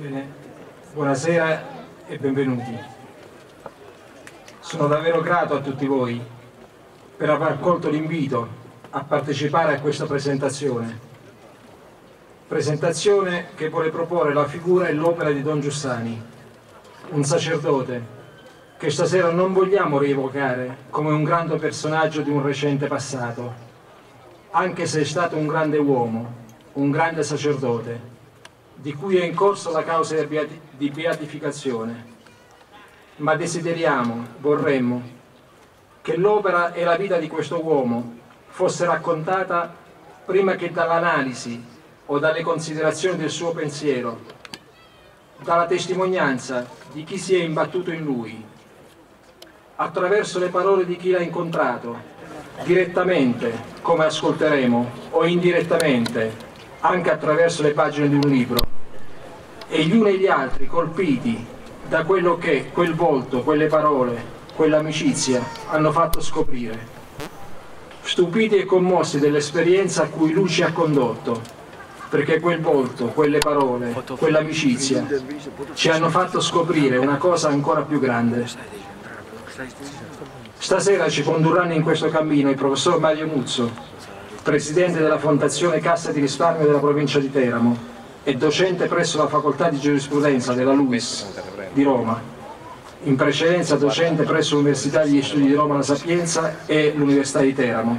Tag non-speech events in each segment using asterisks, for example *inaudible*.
Bene, buonasera e benvenuti. Sono davvero grato a tutti voi per aver accolto l'invito a partecipare a questa presentazione. Presentazione che vuole proporre la figura e l'opera di Don Giussani, un sacerdote che stasera non vogliamo rievocare come un grande personaggio di un recente passato, anche se è stato un grande uomo, un grande sacerdote, di cui è in corso la causa di beatificazione. Ma desideriamo, vorremmo, che l'opera e la vita di questo uomo fosse raccontata prima che dall'analisi o dalle considerazioni del suo pensiero, dalla testimonianza di chi si è imbattuto in lui, attraverso le parole di chi l'ha incontrato, direttamente, come ascolteremo, o indirettamente, anche attraverso le pagine di un libro, e gli uni e gli altri colpiti da quello che quel volto, quelle parole, quell'amicizia hanno fatto scoprire. Stupiti e commossi dell'esperienza a cui lui ci ha condotto, perché quel volto, quelle parole, quell'amicizia ci hanno fatto scoprire una cosa ancora più grande. Stasera ci condurranno in questo cammino il professor Mario Muzzo, presidente della Fondazione Cassa di Risparmio della provincia di Teramo e docente presso la Facoltà di Giurisprudenza della LUIS di Roma, in precedenza docente presso l'Università degli Studi di Roma La Sapienza e l'Università di Teramo.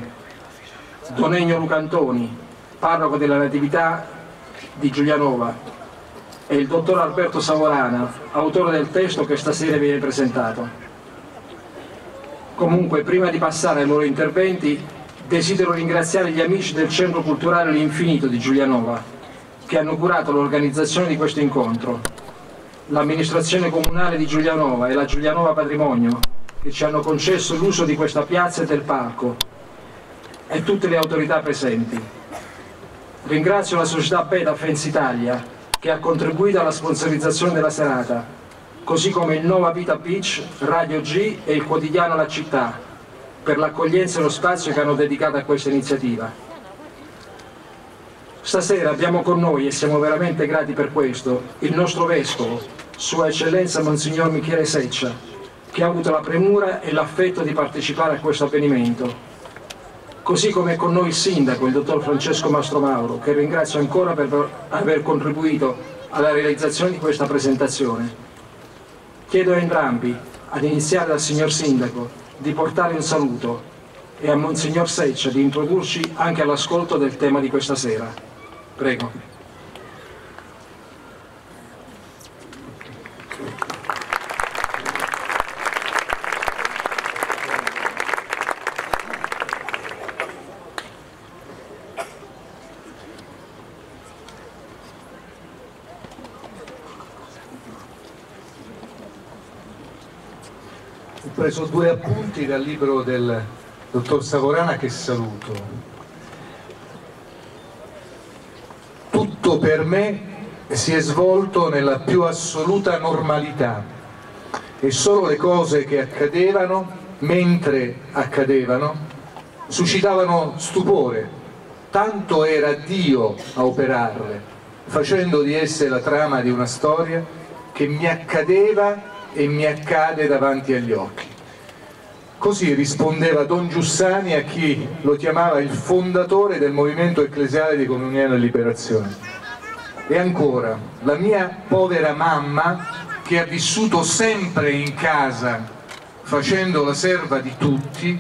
Don Ennio Lucantoni, parroco della Natività di Giulianova e il dottor Alberto Savorana, autore del testo che stasera viene presentato. Comunque, prima di passare ai loro interventi, Desidero ringraziare gli amici del Centro Culturale L'Infinito di Giulianova che hanno curato l'organizzazione di questo incontro, l'amministrazione comunale di Giulianova e la Giulianova Patrimonio che ci hanno concesso l'uso di questa piazza e del parco e tutte le autorità presenti. Ringrazio la società Beta Fence Italia che ha contribuito alla sponsorizzazione della serata, così come il Nova Vita Beach, Radio G e il quotidiano La Città, per l'accoglienza e lo spazio che hanno dedicato a questa iniziativa. Stasera abbiamo con noi, e siamo veramente grati per questo, il nostro Vescovo, Sua Eccellenza Monsignor Michele Seccia, che ha avuto la premura e l'affetto di partecipare a questo avvenimento. Così come è con noi il Sindaco, il Dottor Francesco Mastromauro, che ringrazio ancora per aver contribuito alla realizzazione di questa presentazione. Chiedo a entrambi, ad iniziare dal Signor Sindaco, di portare un saluto e a Monsignor Seccia di introdurci anche all'ascolto del tema di questa sera. Prego. preso due appunti dal libro del dottor Savorana che saluto. Tutto per me si è svolto nella più assoluta normalità e solo le cose che accadevano, mentre accadevano, suscitavano stupore, tanto era Dio a operarle, facendo di esse la trama di una storia che mi accadeva e mi accade davanti agli occhi. Così rispondeva Don Giussani a chi lo chiamava il fondatore del movimento ecclesiale di comunione e liberazione. E ancora, la mia povera mamma, che ha vissuto sempre in casa facendo la serva di tutti,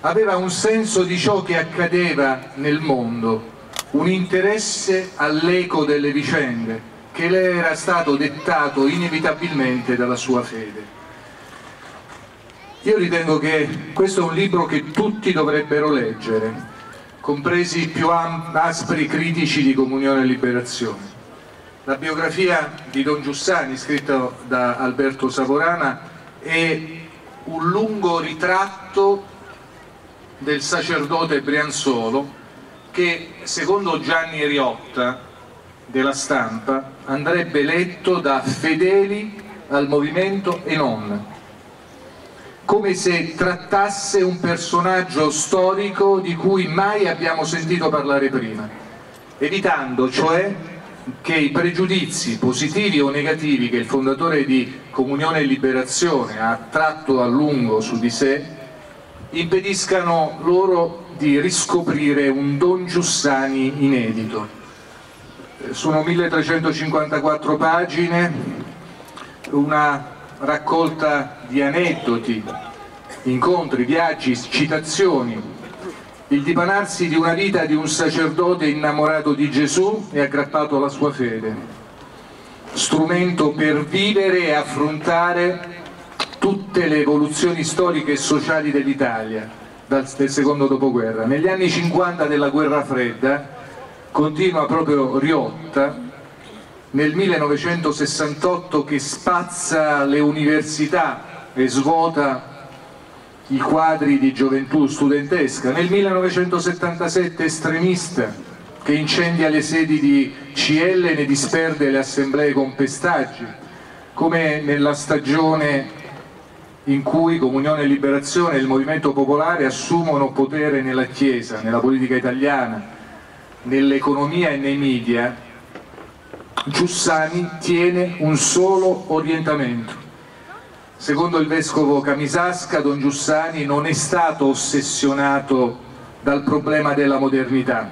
aveva un senso di ciò che accadeva nel mondo, un interesse all'eco delle vicende che le era stato dettato inevitabilmente dalla sua fede. Io ritengo che questo è un libro che tutti dovrebbero leggere, compresi i più aspri critici di Comunione e Liberazione. La biografia di Don Giussani, scritta da Alberto Savorana, è un lungo ritratto del sacerdote Brianzolo che, secondo Gianni Riotta, della stampa, andrebbe letto da fedeli al movimento e non come se trattasse un personaggio storico di cui mai abbiamo sentito parlare prima, evitando cioè che i pregiudizi positivi o negativi che il fondatore di Comunione e Liberazione ha tratto a lungo su di sé impediscano loro di riscoprire un Don Giussani inedito. Sono 1354 pagine, una raccolta di aneddoti, incontri, viaggi, citazioni, il dipanarsi di una vita di un sacerdote innamorato di Gesù e aggrappato alla sua fede, strumento per vivere e affrontare tutte le evoluzioni storiche e sociali dell'Italia del secondo dopoguerra. Negli anni 50 della guerra fredda continua proprio Riotta nel 1968 che spazza le università e svuota i quadri di gioventù studentesca, nel 1977 estremista che incendia le sedi di CL e ne disperde le assemblee con pestaggi, come nella stagione in cui Comunione e Liberazione e il Movimento Popolare assumono potere nella Chiesa, nella politica italiana, nell'economia e nei media, Giussani tiene un solo orientamento, Secondo il vescovo Camisasca, Don Giussani non è stato ossessionato dal problema della modernità,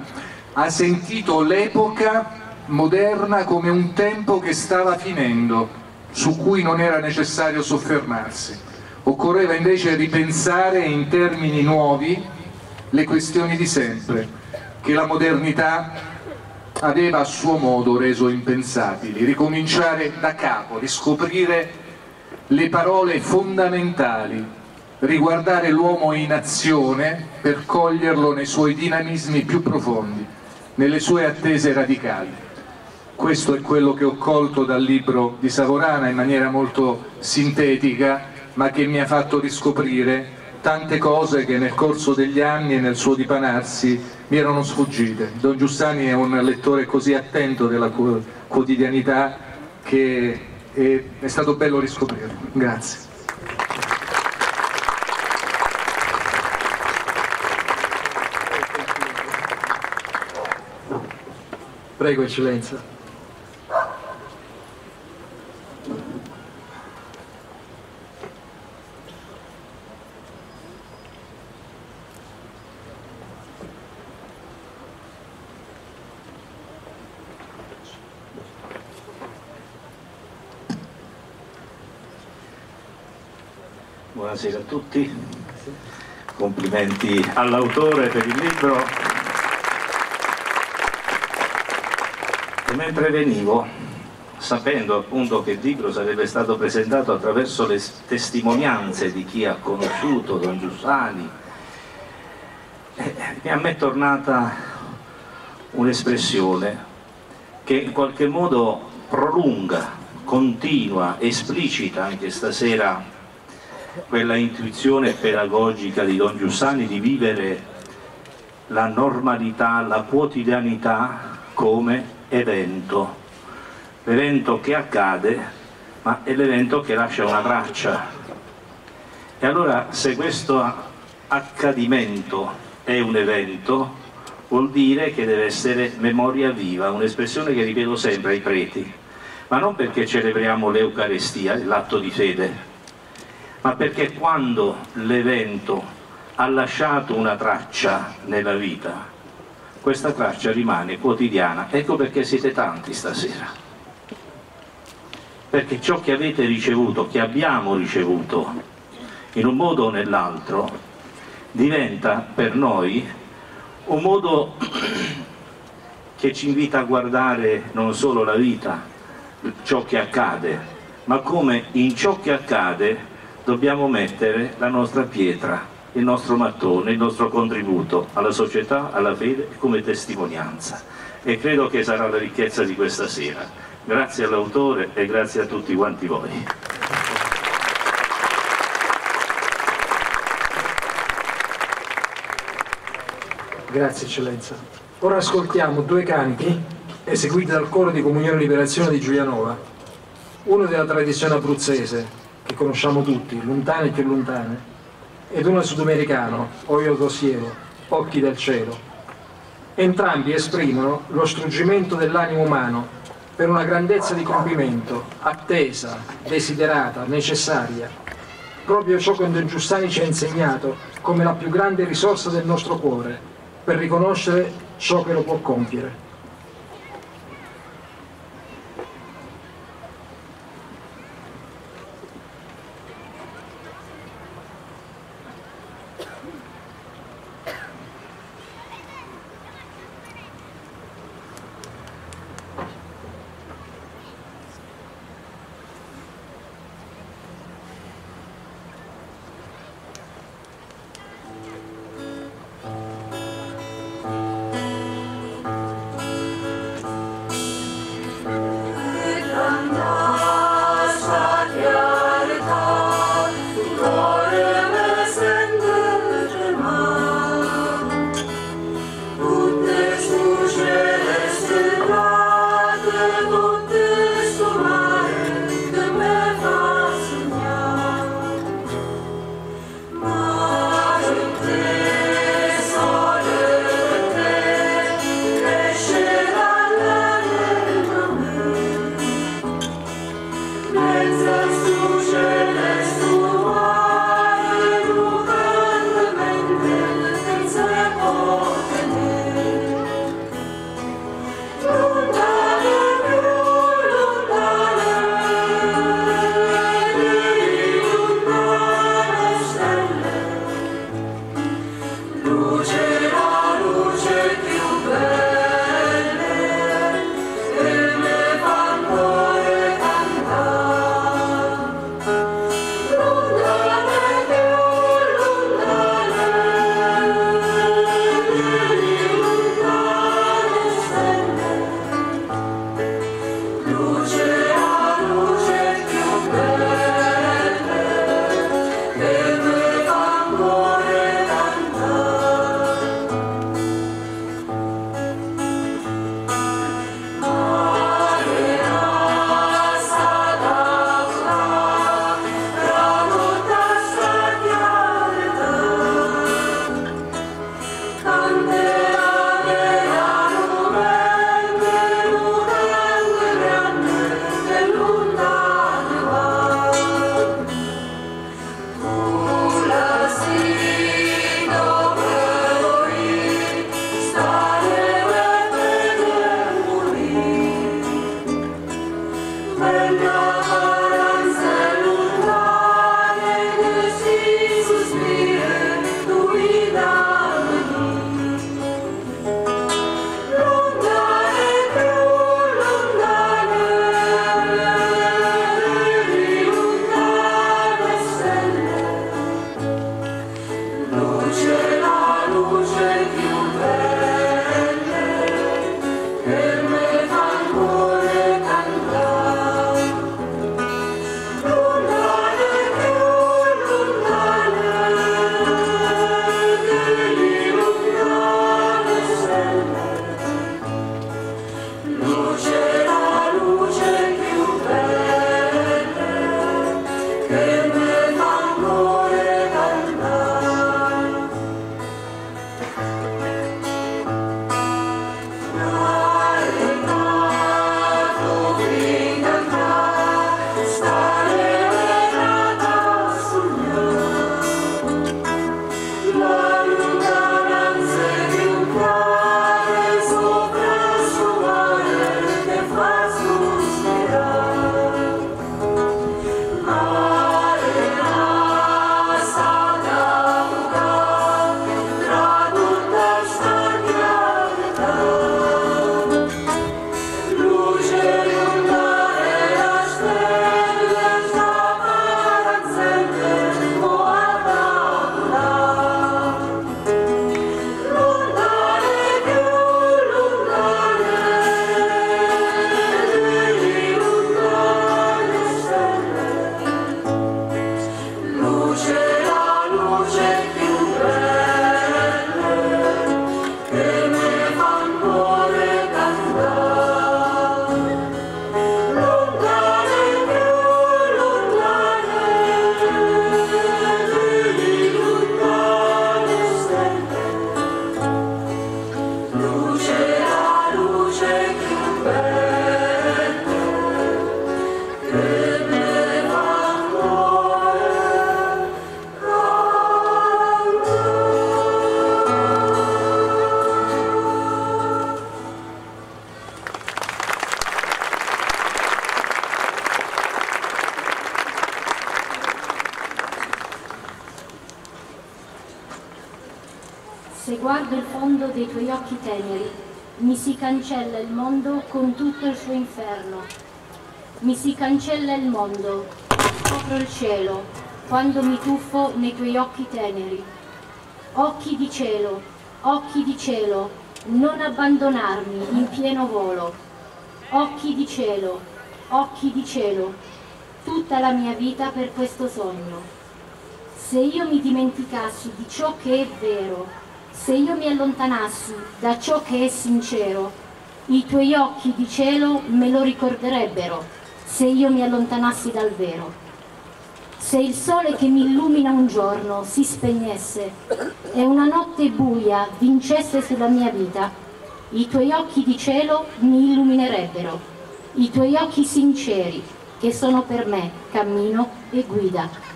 ha sentito l'epoca moderna come un tempo che stava finendo, su cui non era necessario soffermarsi. Occorreva invece ripensare in termini nuovi le questioni di sempre, che la modernità aveva a suo modo reso impensabili, ricominciare da capo, riscoprire le parole fondamentali, riguardare l'uomo in azione per coglierlo nei suoi dinamismi più profondi, nelle sue attese radicali. Questo è quello che ho colto dal libro di Savorana in maniera molto sintetica, ma che mi ha fatto riscoprire tante cose che nel corso degli anni e nel suo dipanarsi mi erano sfuggite. Don Giussani è un lettore così attento della quotidianità che è stato bello riscoprirlo. Grazie. Prego, Eccellenza. Buonasera a tutti, complimenti all'autore per il libro. E mentre venivo, sapendo appunto che il libro sarebbe stato presentato attraverso le testimonianze di chi ha conosciuto Don Giussani, eh, a me tornata un'espressione che in qualche modo prolunga, continua, esplicita anche stasera quella intuizione pedagogica di Don Giussani di vivere la normalità, la quotidianità come evento, l'evento che accade ma è l'evento che lascia una traccia. E allora se questo accadimento è un evento vuol dire che deve essere memoria viva, un'espressione che ripeto sempre ai preti, ma non perché celebriamo l'Eucarestia, l'atto di fede, ma perché quando l'evento ha lasciato una traccia nella vita, questa traccia rimane quotidiana. Ecco perché siete tanti stasera. Perché ciò che avete ricevuto, che abbiamo ricevuto, in un modo o nell'altro, diventa per noi un modo *clears throat* che ci invita a guardare non solo la vita, ciò che accade, ma come in ciò che accade dobbiamo mettere la nostra pietra, il nostro mattone, il nostro contributo alla società, alla fede come testimonianza e credo che sarà la ricchezza di questa sera. Grazie all'autore e grazie a tutti quanti voi. Grazie eccellenza. Ora ascoltiamo due canti eseguiti dal coro di Comunione e Liberazione di Giulianova, uno della tradizione abruzzese che conosciamo tutti, lontane e più lontane, ed uno sudamericano, Oyo Dosiero, Occhi del cielo. Entrambi esprimono lo struggimento dell'animo umano per una grandezza di compimento, attesa, desiderata, necessaria. Proprio ciò che Don Giussani ci ha insegnato come la più grande risorsa del nostro cuore, per riconoscere ciò che lo può compiere. Guardo il fondo dei tuoi occhi teneri, mi si cancella il mondo con tutto il suo inferno. Mi si cancella il mondo, copro il cielo, quando mi tuffo nei tuoi occhi teneri. Occhi di cielo, occhi di cielo, non abbandonarmi in pieno volo. Occhi di cielo, occhi di cielo, tutta la mia vita per questo sogno. Se io mi dimenticassi di ciò che è vero, se io mi allontanassi da ciò che è sincero, i tuoi occhi di cielo me lo ricorderebbero se io mi allontanassi dal vero. Se il sole che mi illumina un giorno si spegnesse e una notte buia vincesse sulla mia vita, i tuoi occhi di cielo mi illuminerebbero, i tuoi occhi sinceri che sono per me cammino e guida.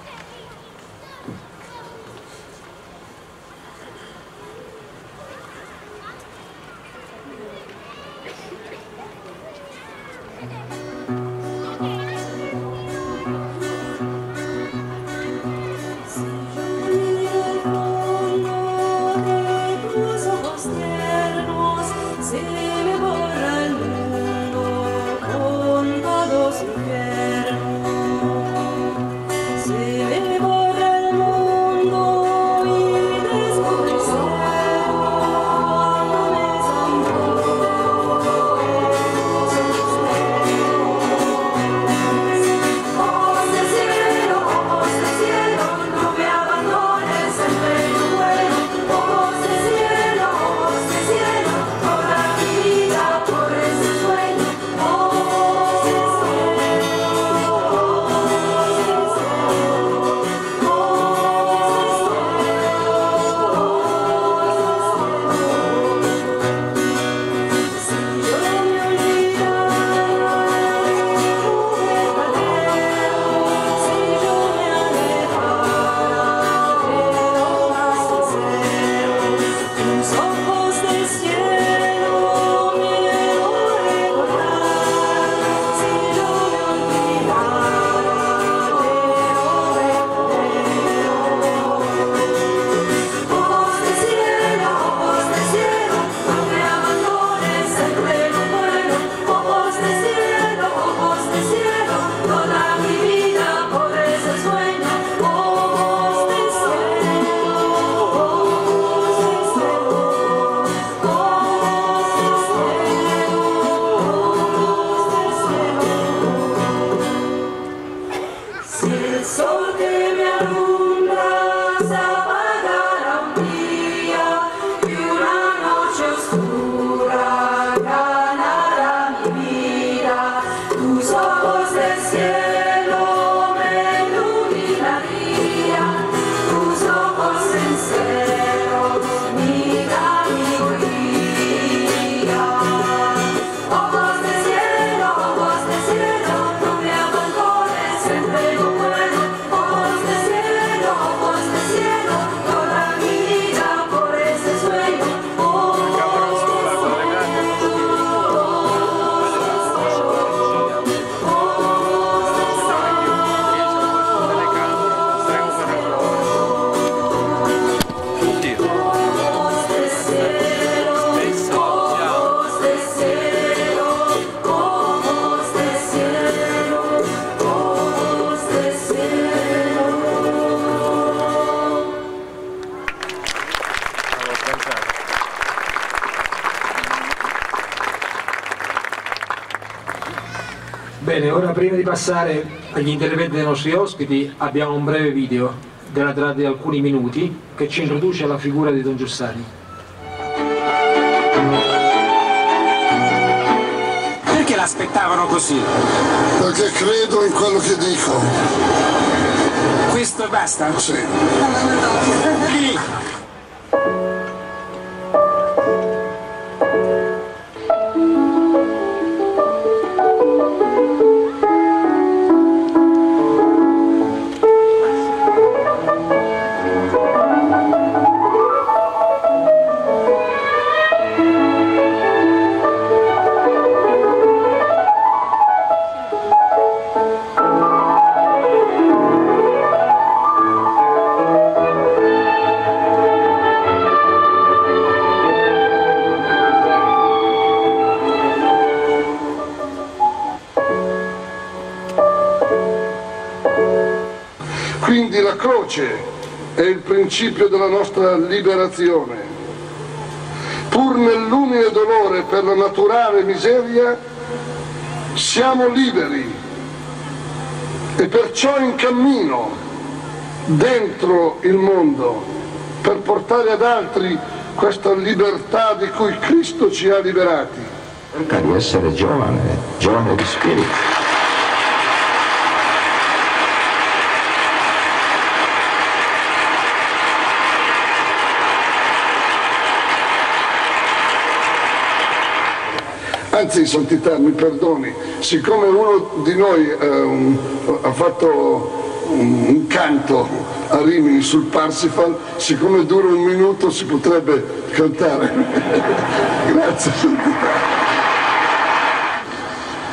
Passare agli interventi dei nostri ospiti abbiamo un breve video della durata di alcuni minuti che ci introduce alla figura di Don Giussani. Perché l'aspettavano così? Perché credo in quello che dico. Questo basta? Sì. Lì. Principio della nostra liberazione. Pur nell'umile dolore per la naturale miseria, siamo liberi e perciò in cammino dentro il mondo per portare ad altri questa libertà di cui Cristo ci ha liberati. Cerca di essere giovane, giovane di spirito. Anzi, Santità, mi perdoni, siccome uno di noi eh, ha fatto un, un, canto a Rimini sul Parsifal, siccome dura un minuto si potrebbe cantare. *laughs* Grazie Santità.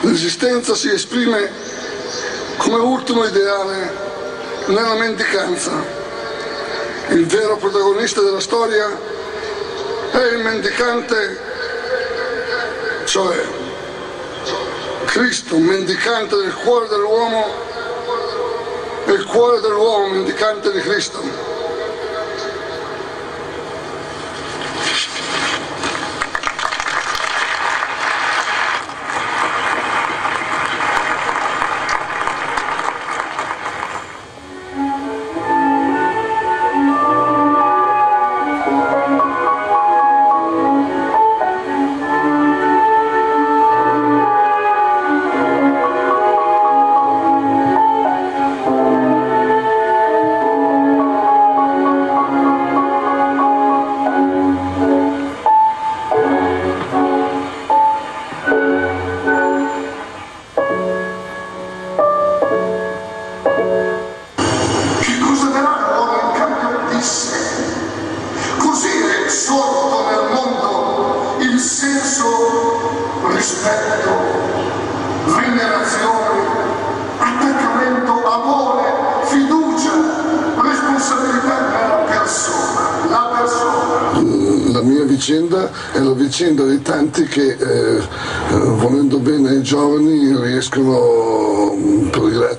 L'esistenza si esprime come ultimo ideale nella mendicanza. Il vero protagonista della storia è il mendicante cioè Cristo mendicante del cuore dell'uomo e il cuore dell'uomo mendicante di Cristo.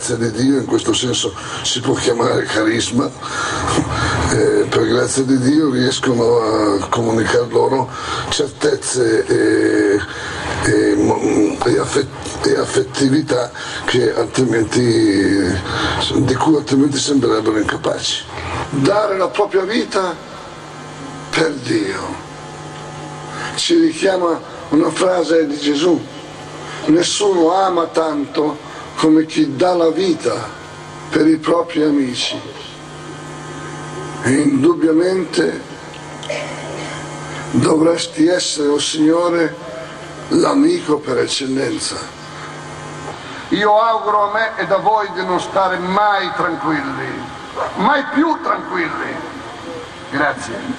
Grazia di Dio, in questo senso si può chiamare carisma, eh, per grazia di Dio riescono a comunicare loro certezze e, e, e, affett, e affettività di cui altrimenti sembrerebbero incapaci. Dare la propria vita per Dio. Ci richiama una frase di Gesù, nessuno ama tanto come chi dà la vita per i propri amici. E indubbiamente dovresti essere, o oh Signore, l'amico per eccellenza. Io auguro a me e a voi di non stare mai tranquilli, mai più tranquilli. Grazie.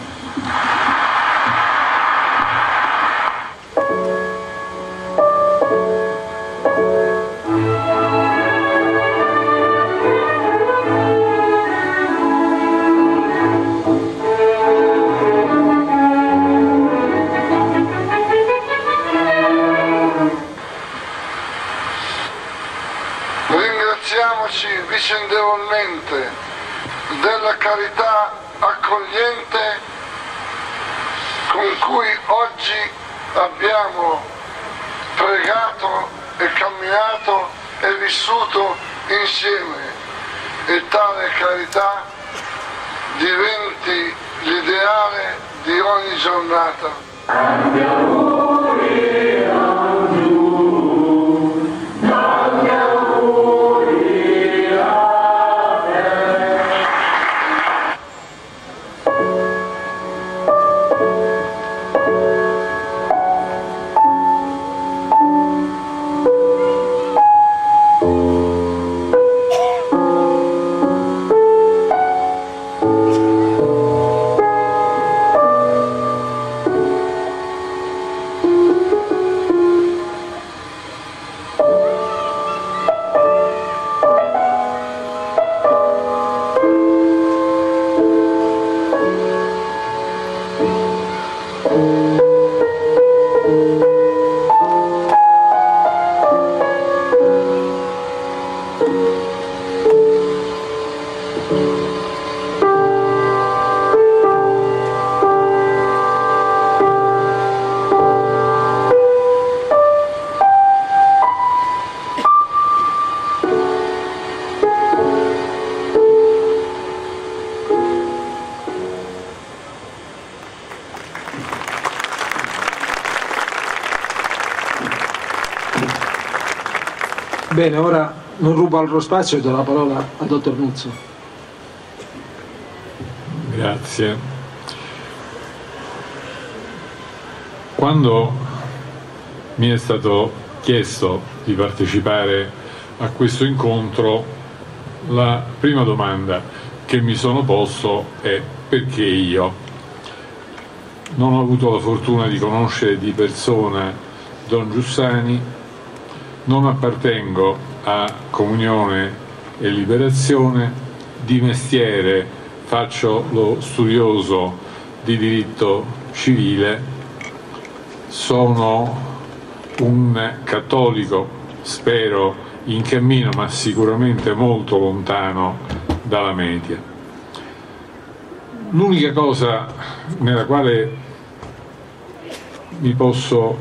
Diventi l'ideale di ogni giornata. Altro spazio e do la parola al dottor Nuzzo. Grazie. Quando mi è stato chiesto di partecipare a questo incontro, la prima domanda che mi sono posto è perché io? Non ho avuto la fortuna di conoscere di persona Don Giussani, non appartengo a Comunione e Liberazione, di mestiere faccio lo studioso di diritto civile, sono un cattolico, spero in cammino, ma sicuramente molto lontano dalla media. L'unica cosa nella quale mi posso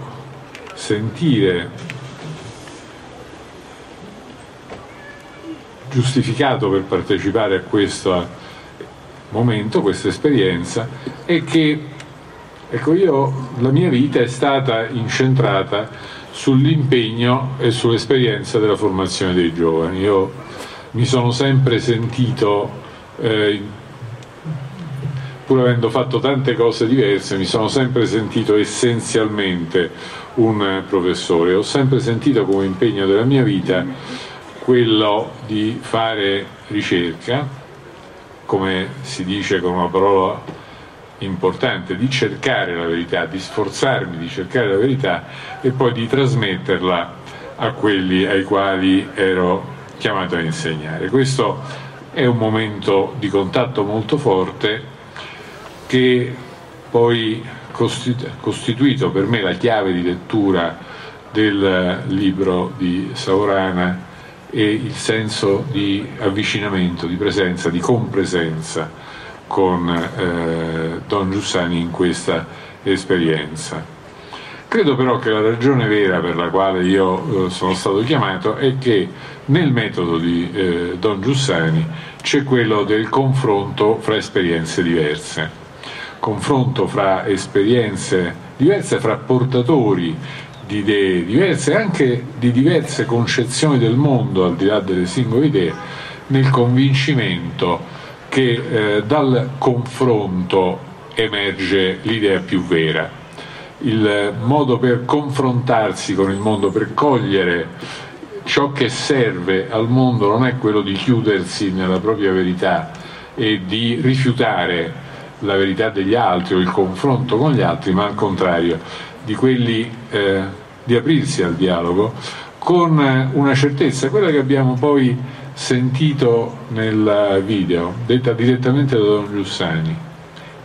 sentire giustificato per partecipare a questo momento, questa esperienza, è che ecco, io, la mia vita è stata incentrata sull'impegno e sull'esperienza della formazione dei giovani. Io mi sono sempre sentito, eh, pur avendo fatto tante cose diverse, mi sono sempre sentito essenzialmente un professore. Ho sempre sentito come impegno della mia vita quello di fare ricerca, come si dice con una parola importante, di cercare la verità, di sforzarmi di cercare la verità e poi di trasmetterla a quelli ai quali ero chiamato a insegnare. Questo è un momento di contatto molto forte che poi costituito per me la chiave di lettura del libro di Saurana e il senso di avvicinamento, di presenza, di compresenza con eh, Don Giussani in questa esperienza. Credo però che la ragione vera per la quale io eh, sono stato chiamato è che nel metodo di eh, Don Giussani c'è quello del confronto fra esperienze diverse, confronto fra esperienze diverse, fra portatori di idee diverse, anche di diverse concezioni del mondo, al di là delle singole idee, nel convincimento che eh, dal confronto emerge l'idea più vera. Il modo per confrontarsi con il mondo, per cogliere ciò che serve al mondo non è quello di chiudersi nella propria verità e di rifiutare la verità degli altri o il confronto con gli altri, ma al contrario di quelli eh, di aprirsi al dialogo con una certezza, quella che abbiamo poi sentito nel video, detta direttamente da Don Giussani.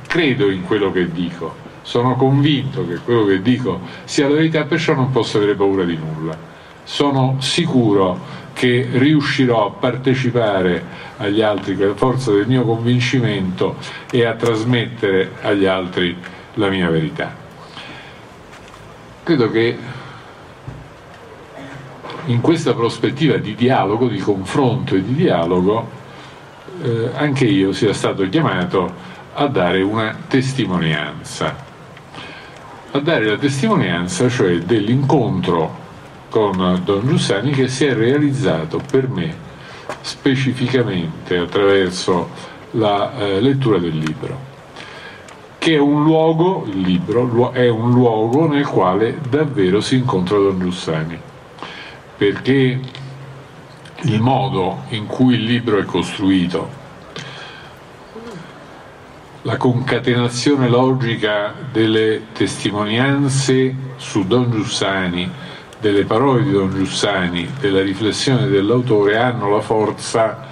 Credo in quello che dico, sono convinto che quello che dico sia la verità, perciò non posso avere paura di nulla. Sono sicuro che riuscirò a partecipare agli altri con la forza del mio convincimento e a trasmettere agli altri la mia verità. Credo che in questa prospettiva di dialogo, di confronto e di dialogo, eh, anche io sia stato chiamato a dare una testimonianza. A dare la testimonianza, cioè dell'incontro con Don Giussani che si è realizzato per me specificamente attraverso la eh, lettura del libro che è un luogo, il libro, è un luogo nel quale davvero si incontra Don Giussani, perché il modo in cui il libro è costruito, la concatenazione logica delle testimonianze su Don Giussani, delle parole di Don Giussani, della riflessione dell'autore hanno la forza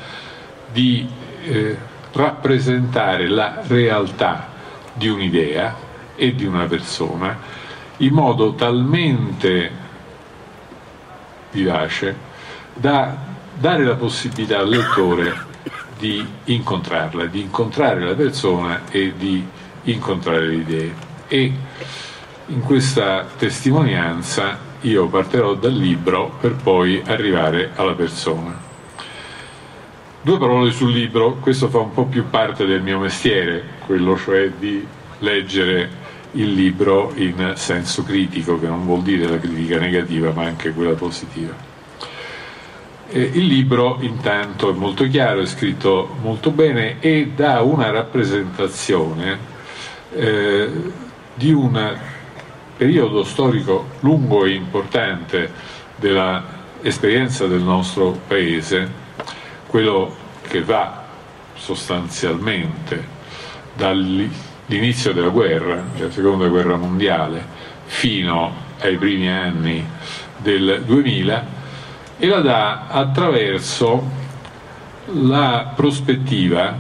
di eh, rappresentare la realtà di un'idea e di una persona in modo talmente vivace da dare la possibilità al lettore di incontrarla, di incontrare la persona e di incontrare le idee. E in questa testimonianza io partirò dal libro per poi arrivare alla persona. Due parole sul libro, questo fa un po' più parte del mio mestiere, quello cioè di leggere il libro in senso critico, che non vuol dire la critica negativa ma anche quella positiva. Eh, il libro intanto è molto chiaro, è scritto molto bene e dà una rappresentazione eh, di un periodo storico lungo e importante dell'esperienza del nostro paese, quello che va sostanzialmente dall'inizio della guerra, della seconda guerra mondiale, fino ai primi anni del 2000 e la dà attraverso la prospettiva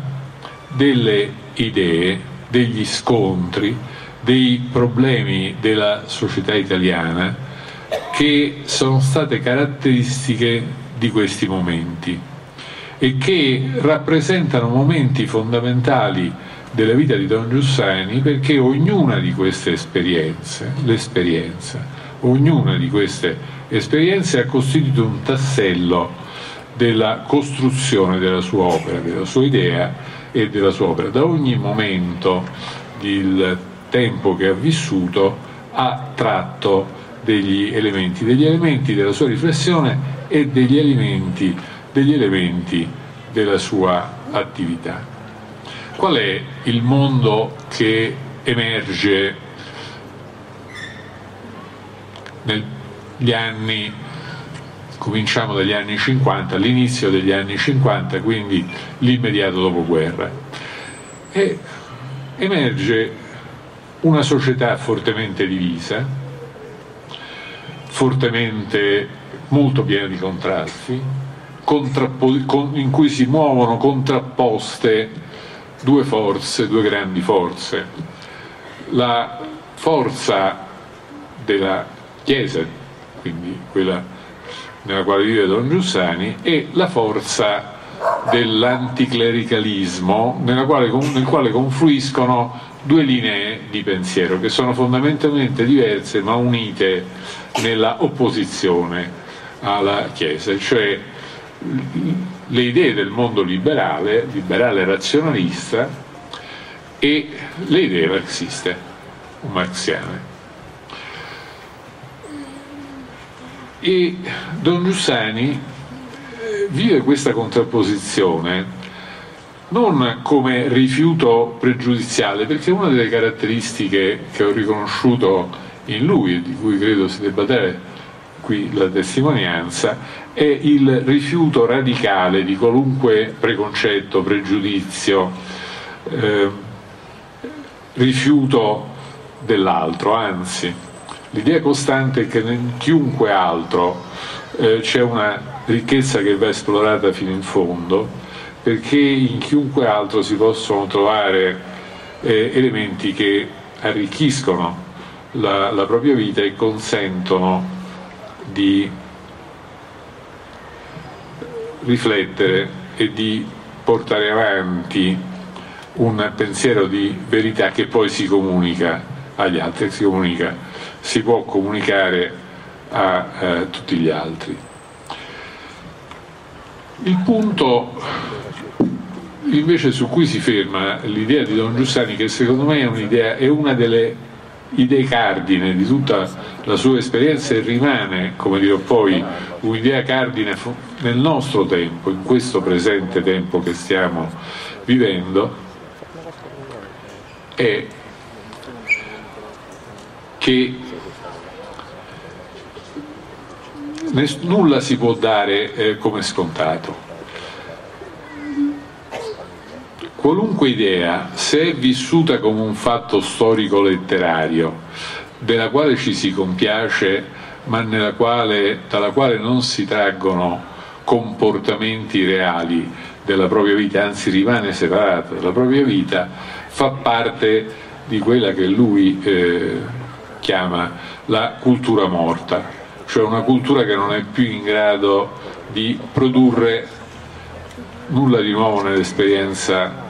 delle idee, degli scontri, dei problemi della società italiana che sono state caratteristiche di questi momenti e che rappresentano momenti fondamentali della vita di Don Giussani perché ognuna di queste esperienze, l'esperienza, ognuna di queste esperienze ha costituito un tassello della costruzione della sua opera, della sua idea e della sua opera. Da ogni momento del tempo che ha vissuto ha tratto degli elementi, degli elementi della sua riflessione e degli elementi, degli elementi della sua attività. Qual è il mondo che emerge negli anni, cominciamo dagli anni 50, all'inizio degli anni 50, quindi l'immediato dopoguerra? E emerge una società fortemente divisa, fortemente molto piena di contrasti, in cui si muovono contrapposte due forze, due grandi forze. La forza della Chiesa, quindi quella nella quale vive Don Giussani, e la forza dell'anticlericalismo nel quale confluiscono due linee di pensiero che sono fondamentalmente diverse ma unite nella opposizione alla Chiesa, cioè le idee del mondo liberale, liberale razionalista e le idee marxiste o marxiane. E Don Giussani eh, vive questa contrapposizione non come rifiuto pregiudiziale, perché una delle caratteristiche che ho riconosciuto in lui e di cui credo si debba dare qui la testimonianza è il rifiuto radicale di qualunque preconcetto, pregiudizio, eh, rifiuto dell'altro, anzi l'idea costante è che in chiunque altro eh, c'è una ricchezza che va esplorata fino in fondo perché in chiunque altro si possono trovare eh, elementi che arricchiscono la, la propria vita e consentono di riflettere e di portare avanti un pensiero di verità che poi si comunica agli altri, si, comunica, si può comunicare a eh, tutti gli altri. Il punto invece su cui si ferma l'idea di Don Giussani che secondo me è, è una delle idee cardine di tutta la sua esperienza e rimane, come dirò poi, un'idea cardine nel nostro tempo, in questo presente tempo che stiamo vivendo, è che nulla si può dare eh, come scontato Qualunque idea, se è vissuta come un fatto storico letterario, della quale ci si compiace, ma quale, dalla quale non si traggono comportamenti reali della propria vita, anzi rimane separata dalla propria vita, fa parte di quella che lui eh, chiama la cultura morta, cioè una cultura che non è più in grado di produrre nulla di nuovo nell'esperienza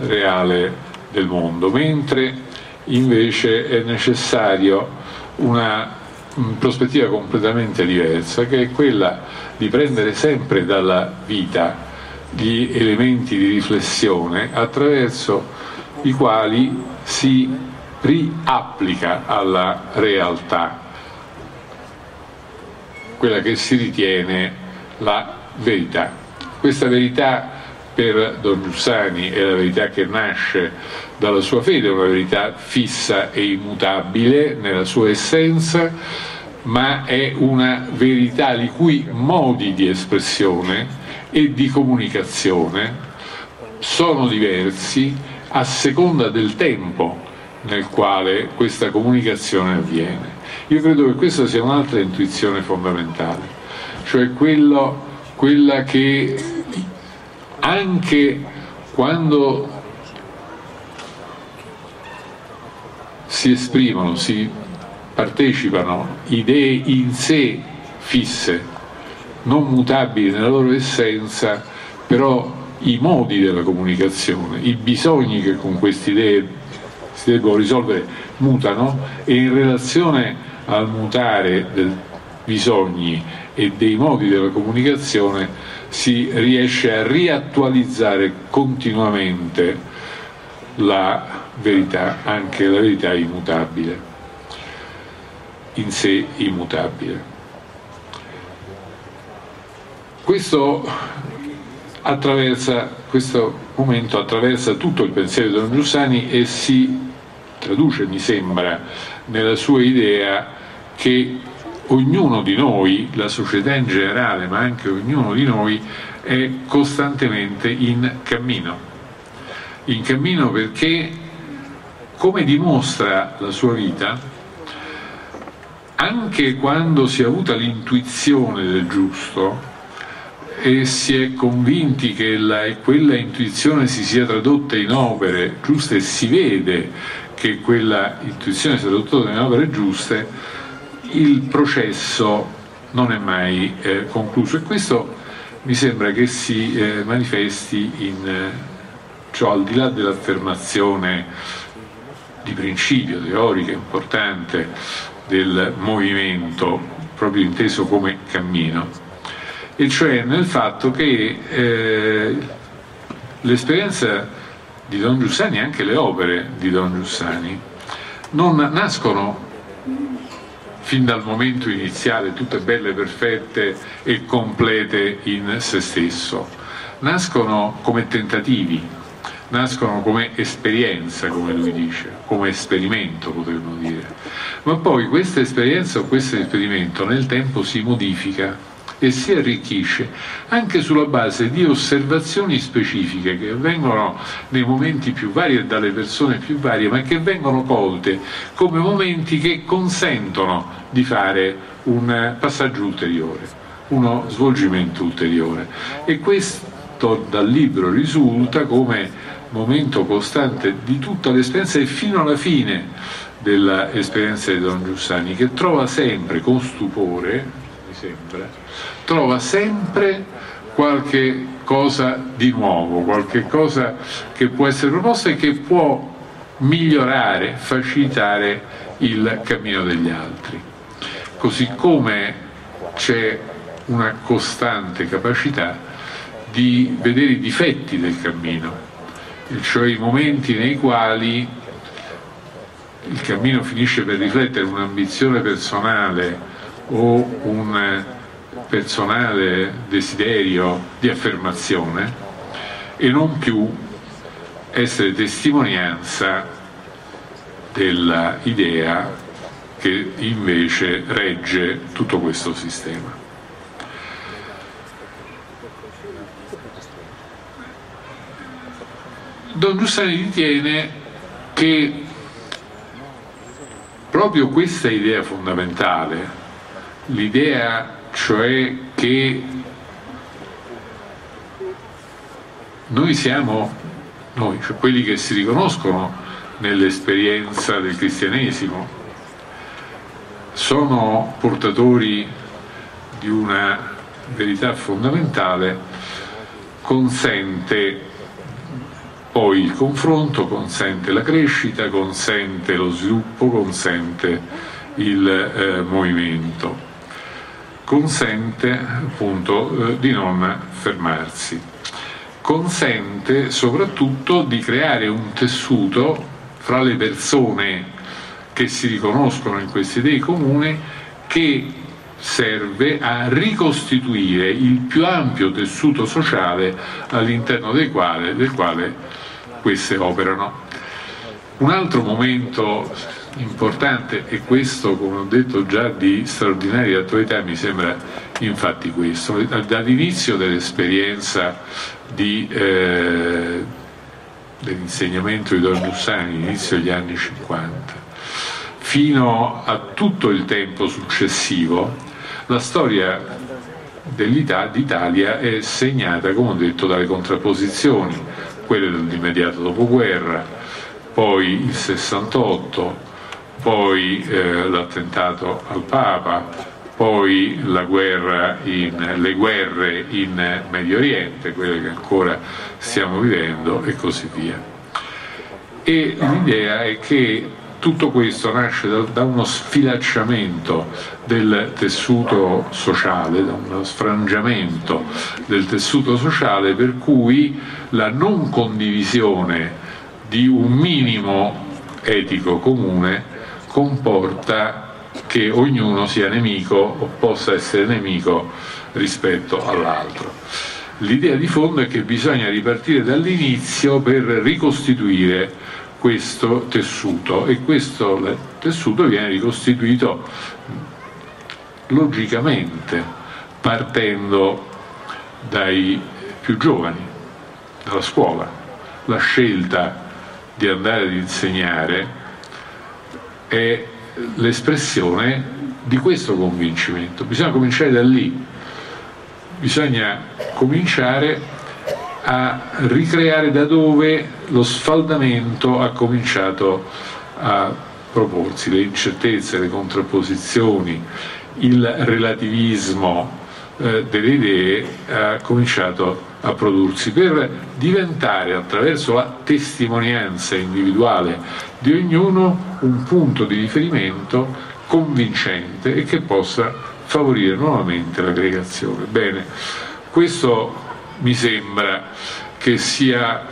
reale del mondo, mentre invece è necessario una prospettiva completamente diversa che è quella di prendere sempre dalla vita gli elementi di riflessione attraverso i quali si riapplica alla realtà quella che si ritiene la verità. Questa verità per Don Giussani è la verità che nasce dalla sua fede, una verità fissa e immutabile nella sua essenza, ma è una verità i cui modi di espressione e di comunicazione sono diversi a seconda del tempo nel quale questa comunicazione avviene. Io credo che questa sia un'altra intuizione fondamentale, cioè quello, quella che anche quando si esprimono, si partecipano idee in sé fisse, non mutabili nella loro essenza, però i modi della comunicazione, i bisogni che con queste idee si debbono risolvere mutano e in relazione al mutare dei bisogni e dei modi della comunicazione si riesce a riattualizzare continuamente la verità, anche la verità immutabile, in sé immutabile. Questo questo momento attraversa tutto il pensiero di Don Giussani e si traduce, mi sembra, nella sua idea che ognuno di noi, la società in generale, ma anche ognuno di noi, è costantemente in cammino. In cammino perché, come dimostra la sua vita, anche quando si è avuta l'intuizione del giusto, e si è convinti che la, quella intuizione si sia tradotta in opere giuste e si vede che quella intuizione sia tradotta in opere giuste, il processo non è mai eh, concluso. E questo mi sembra che si eh, manifesti in eh, ciò al di là dell'affermazione di principio teorica importante del movimento proprio inteso come cammino. E cioè nel fatto che eh, l'esperienza di Don Giussani e anche le opere di Don Giussani non nascono fin dal momento iniziale tutte belle, perfette e complete in se stesso, nascono come tentativi, nascono come esperienza, come lui dice, come esperimento potremmo dire, ma poi questa esperienza o questo esperimento nel tempo si modifica e si arricchisce anche sulla base di osservazioni specifiche che avvengono nei momenti più vari e dalle persone più varie, ma che vengono colte come momenti che consentono di fare un passaggio ulteriore, uno svolgimento ulteriore. E questo dal libro risulta come momento costante di tutta l'esperienza e fino alla fine dell'esperienza di Don Giussani, che trova sempre con stupore, mi sembra, trova sempre qualche cosa di nuovo, qualche cosa che può essere proposta e che può migliorare, facilitare il cammino degli altri. Così come c'è una costante capacità di vedere i difetti del cammino, cioè i momenti nei quali il cammino finisce per riflettere un'ambizione personale o un personale desiderio di affermazione e non più essere testimonianza dell'idea che invece regge tutto questo sistema. Don Giussani ritiene che proprio questa idea fondamentale, l'idea cioè che noi siamo, noi, cioè quelli che si riconoscono nell'esperienza del cristianesimo, sono portatori di una verità fondamentale, consente poi il confronto, consente la crescita, consente lo sviluppo, consente il eh, movimento consente appunto eh, di non fermarsi. Consente soprattutto di creare un tessuto fra le persone che si riconoscono in queste idee comuni che serve a ricostituire il più ampio tessuto sociale all'interno del quale, del quale queste operano. Un altro momento importante e questo, come ho detto già, di straordinaria attualità mi sembra infatti questo. Dall'inizio dell'esperienza eh, dell'insegnamento di Don Bussani, inizio degli anni 50, fino a tutto il tempo successivo, la storia d'Italia è segnata, come ho detto, dalle contrapposizioni, quelle dell'immediato dopoguerra, poi il 68, poi eh, l'attentato al Papa, poi in, le guerre in Medio Oriente, quelle che ancora stiamo vivendo e così via. E l'idea è che tutto questo nasce da, da, uno sfilacciamento del tessuto sociale, da uno sfrangiamento del tessuto sociale per cui la non condivisione di un minimo etico comune comporta che ognuno sia nemico o possa essere nemico rispetto all'altro. L'idea di fondo è che bisogna ripartire dall'inizio per ricostituire questo tessuto e questo tessuto viene ricostituito logicamente partendo dai più giovani, dalla scuola. La scelta di andare ad insegnare è l'espressione di questo convincimento. Bisogna cominciare da lì, bisogna cominciare a ricreare da dove lo sfaldamento ha cominciato a proporsi, le incertezze, le contrapposizioni, il relativismo eh, delle idee ha cominciato a prodursi per diventare attraverso la testimonianza individuale di ognuno un punto di riferimento convincente e che possa favorire nuovamente l'aggregazione. Bene, questo mi sembra che sia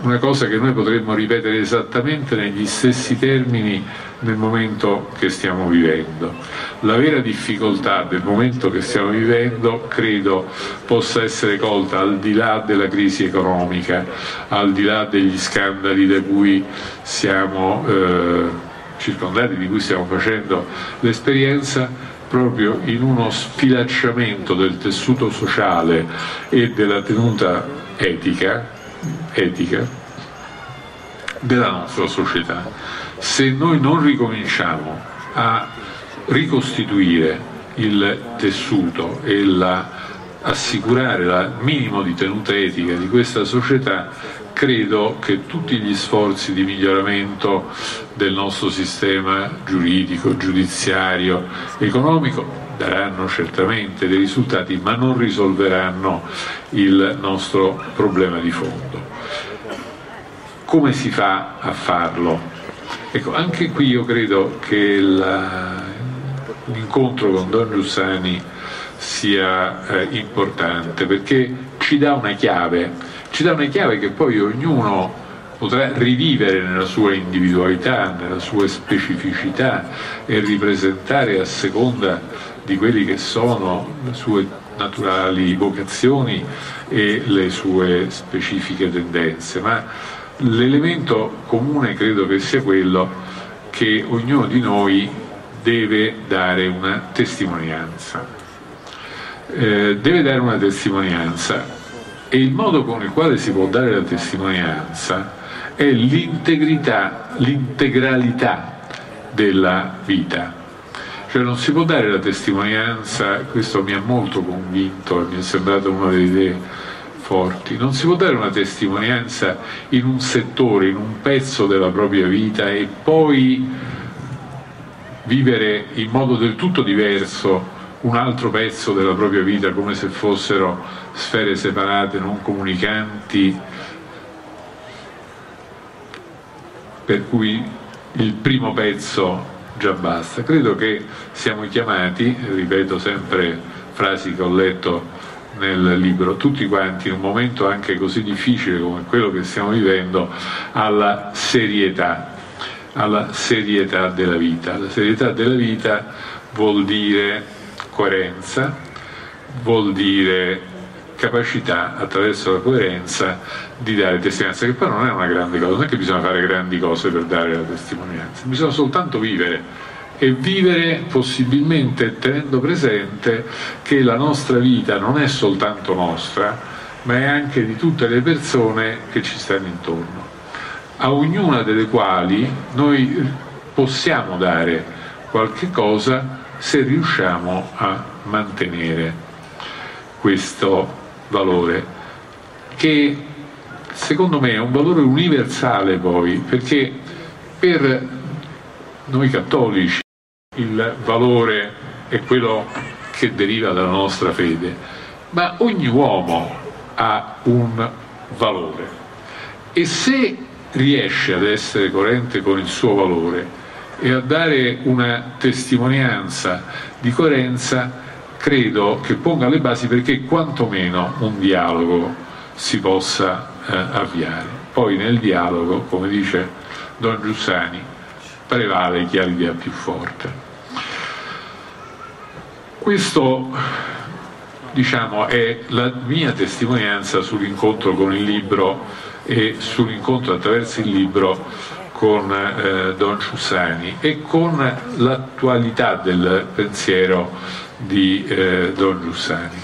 una cosa che noi potremmo ripetere esattamente negli stessi termini nel momento che stiamo vivendo. La vera difficoltà del momento che stiamo vivendo credo possa essere colta al di là della crisi economica, al di là degli scandali da cui siamo eh, circondati, di cui stiamo facendo l'esperienza, proprio in uno sfilacciamento del tessuto sociale e della tenuta etica, etica della nostra società se noi non ricominciamo a ricostituire il tessuto e la, assicurare il minimo di tenuta etica di questa società, credo che tutti gli sforzi di miglioramento del nostro sistema giuridico, giudiziario, economico daranno certamente dei risultati, ma non risolveranno il nostro problema di fondo. Come si fa a farlo? Ecco, anche qui io credo che l'incontro con Don Giussani sia eh, importante perché ci dà una chiave, ci dà una chiave che poi ognuno potrà rivivere nella sua individualità, nella sua specificità e ripresentare a seconda di quelli che sono le sue naturali vocazioni e le sue specifiche tendenze. Ma L'elemento comune credo che sia quello che ognuno di noi deve dare una testimonianza. Eh, deve dare una testimonianza e il modo con il quale si può dare la testimonianza è l'integrità, l'integralità della vita. Cioè non si può dare la testimonianza, questo mi ha molto convinto e mi è sembrato una delle idee forti. Non si può dare una testimonianza in un settore, in un pezzo della propria vita e poi vivere in modo del tutto diverso un altro pezzo della propria vita come se fossero sfere separate, non comunicanti, per cui il primo pezzo già basta. Credo che siamo chiamati, ripeto sempre frasi che ho letto nel libro, tutti quanti in un momento anche così difficile come quello che stiamo vivendo, alla serietà, alla serietà della vita. La serietà della vita vuol dire coerenza, vuol dire capacità attraverso la coerenza di dare testimonianza, che poi non è una grande cosa, non è che bisogna fare grandi cose per dare la testimonianza, bisogna soltanto vivere e vivere possibilmente tenendo presente che la nostra vita non è soltanto nostra, ma è anche di tutte le persone che ci stanno intorno, a ognuna delle quali noi possiamo dare qualche cosa se riusciamo a mantenere questo valore, che secondo me è un valore universale poi, perché per noi cattolici il valore è quello che deriva dalla nostra fede, ma ogni uomo ha un valore e se riesce ad essere coerente con il suo valore e a dare una testimonianza di coerenza, credo che ponga le basi perché quantomeno un dialogo si possa eh, avviare. Poi nel dialogo, come dice Don Giussani, prevale chi ha l'idea più forte. Questo diciamo, è la mia testimonianza sull'incontro con il libro e sull'incontro attraverso il libro con eh, Don Ciussani e con l'attualità del pensiero di eh, Don Giussani.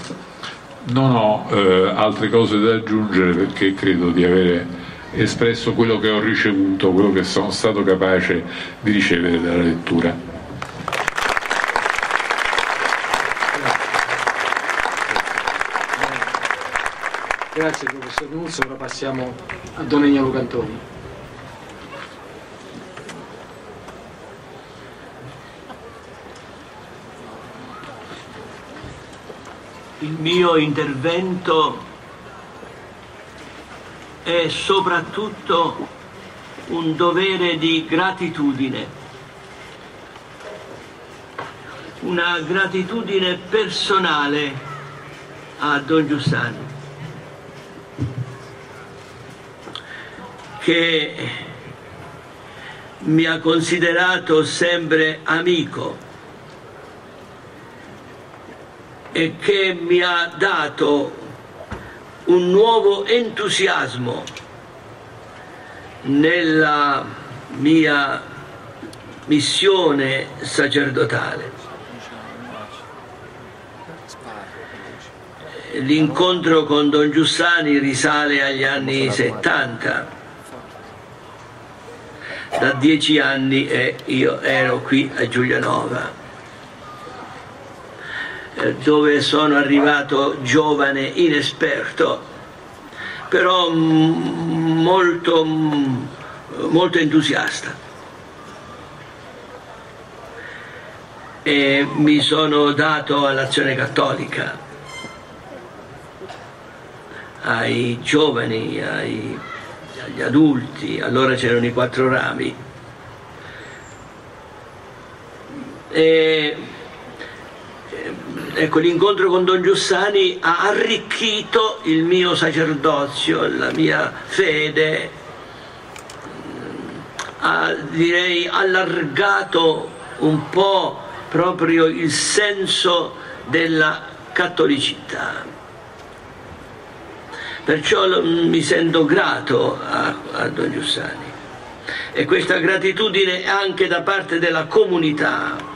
Non ho eh, altre cose da aggiungere perché credo di avere espresso quello che ho ricevuto, quello che sono stato capace di ricevere dalla lettura. Grazie professor Nuzzo, ora passiamo a Don Eniolo Cantoni. il mio intervento è soprattutto un dovere di gratitudine, una gratitudine personale a Don Giussani, che mi ha considerato sempre amico e che mi ha dato un nuovo entusiasmo nella mia missione sacerdotale. L'incontro con Don Giussani risale agli anni 70, da dieci anni e io ero qui a Giulianova. Eh, dove sono arrivato giovane, inesperto, però molto, molto entusiasta. E mi sono dato all'azione cattolica, ai giovani, ai, agli adulti, allora c'erano i quattro rami. E ecco, l'incontro con Don Giussani ha arricchito il mio sacerdozio, la mia fede, ha direi allargato un po' proprio il senso della cattolicità. Perciò mi sento grato a, a Don Giussani e questa gratitudine anche da parte della comunità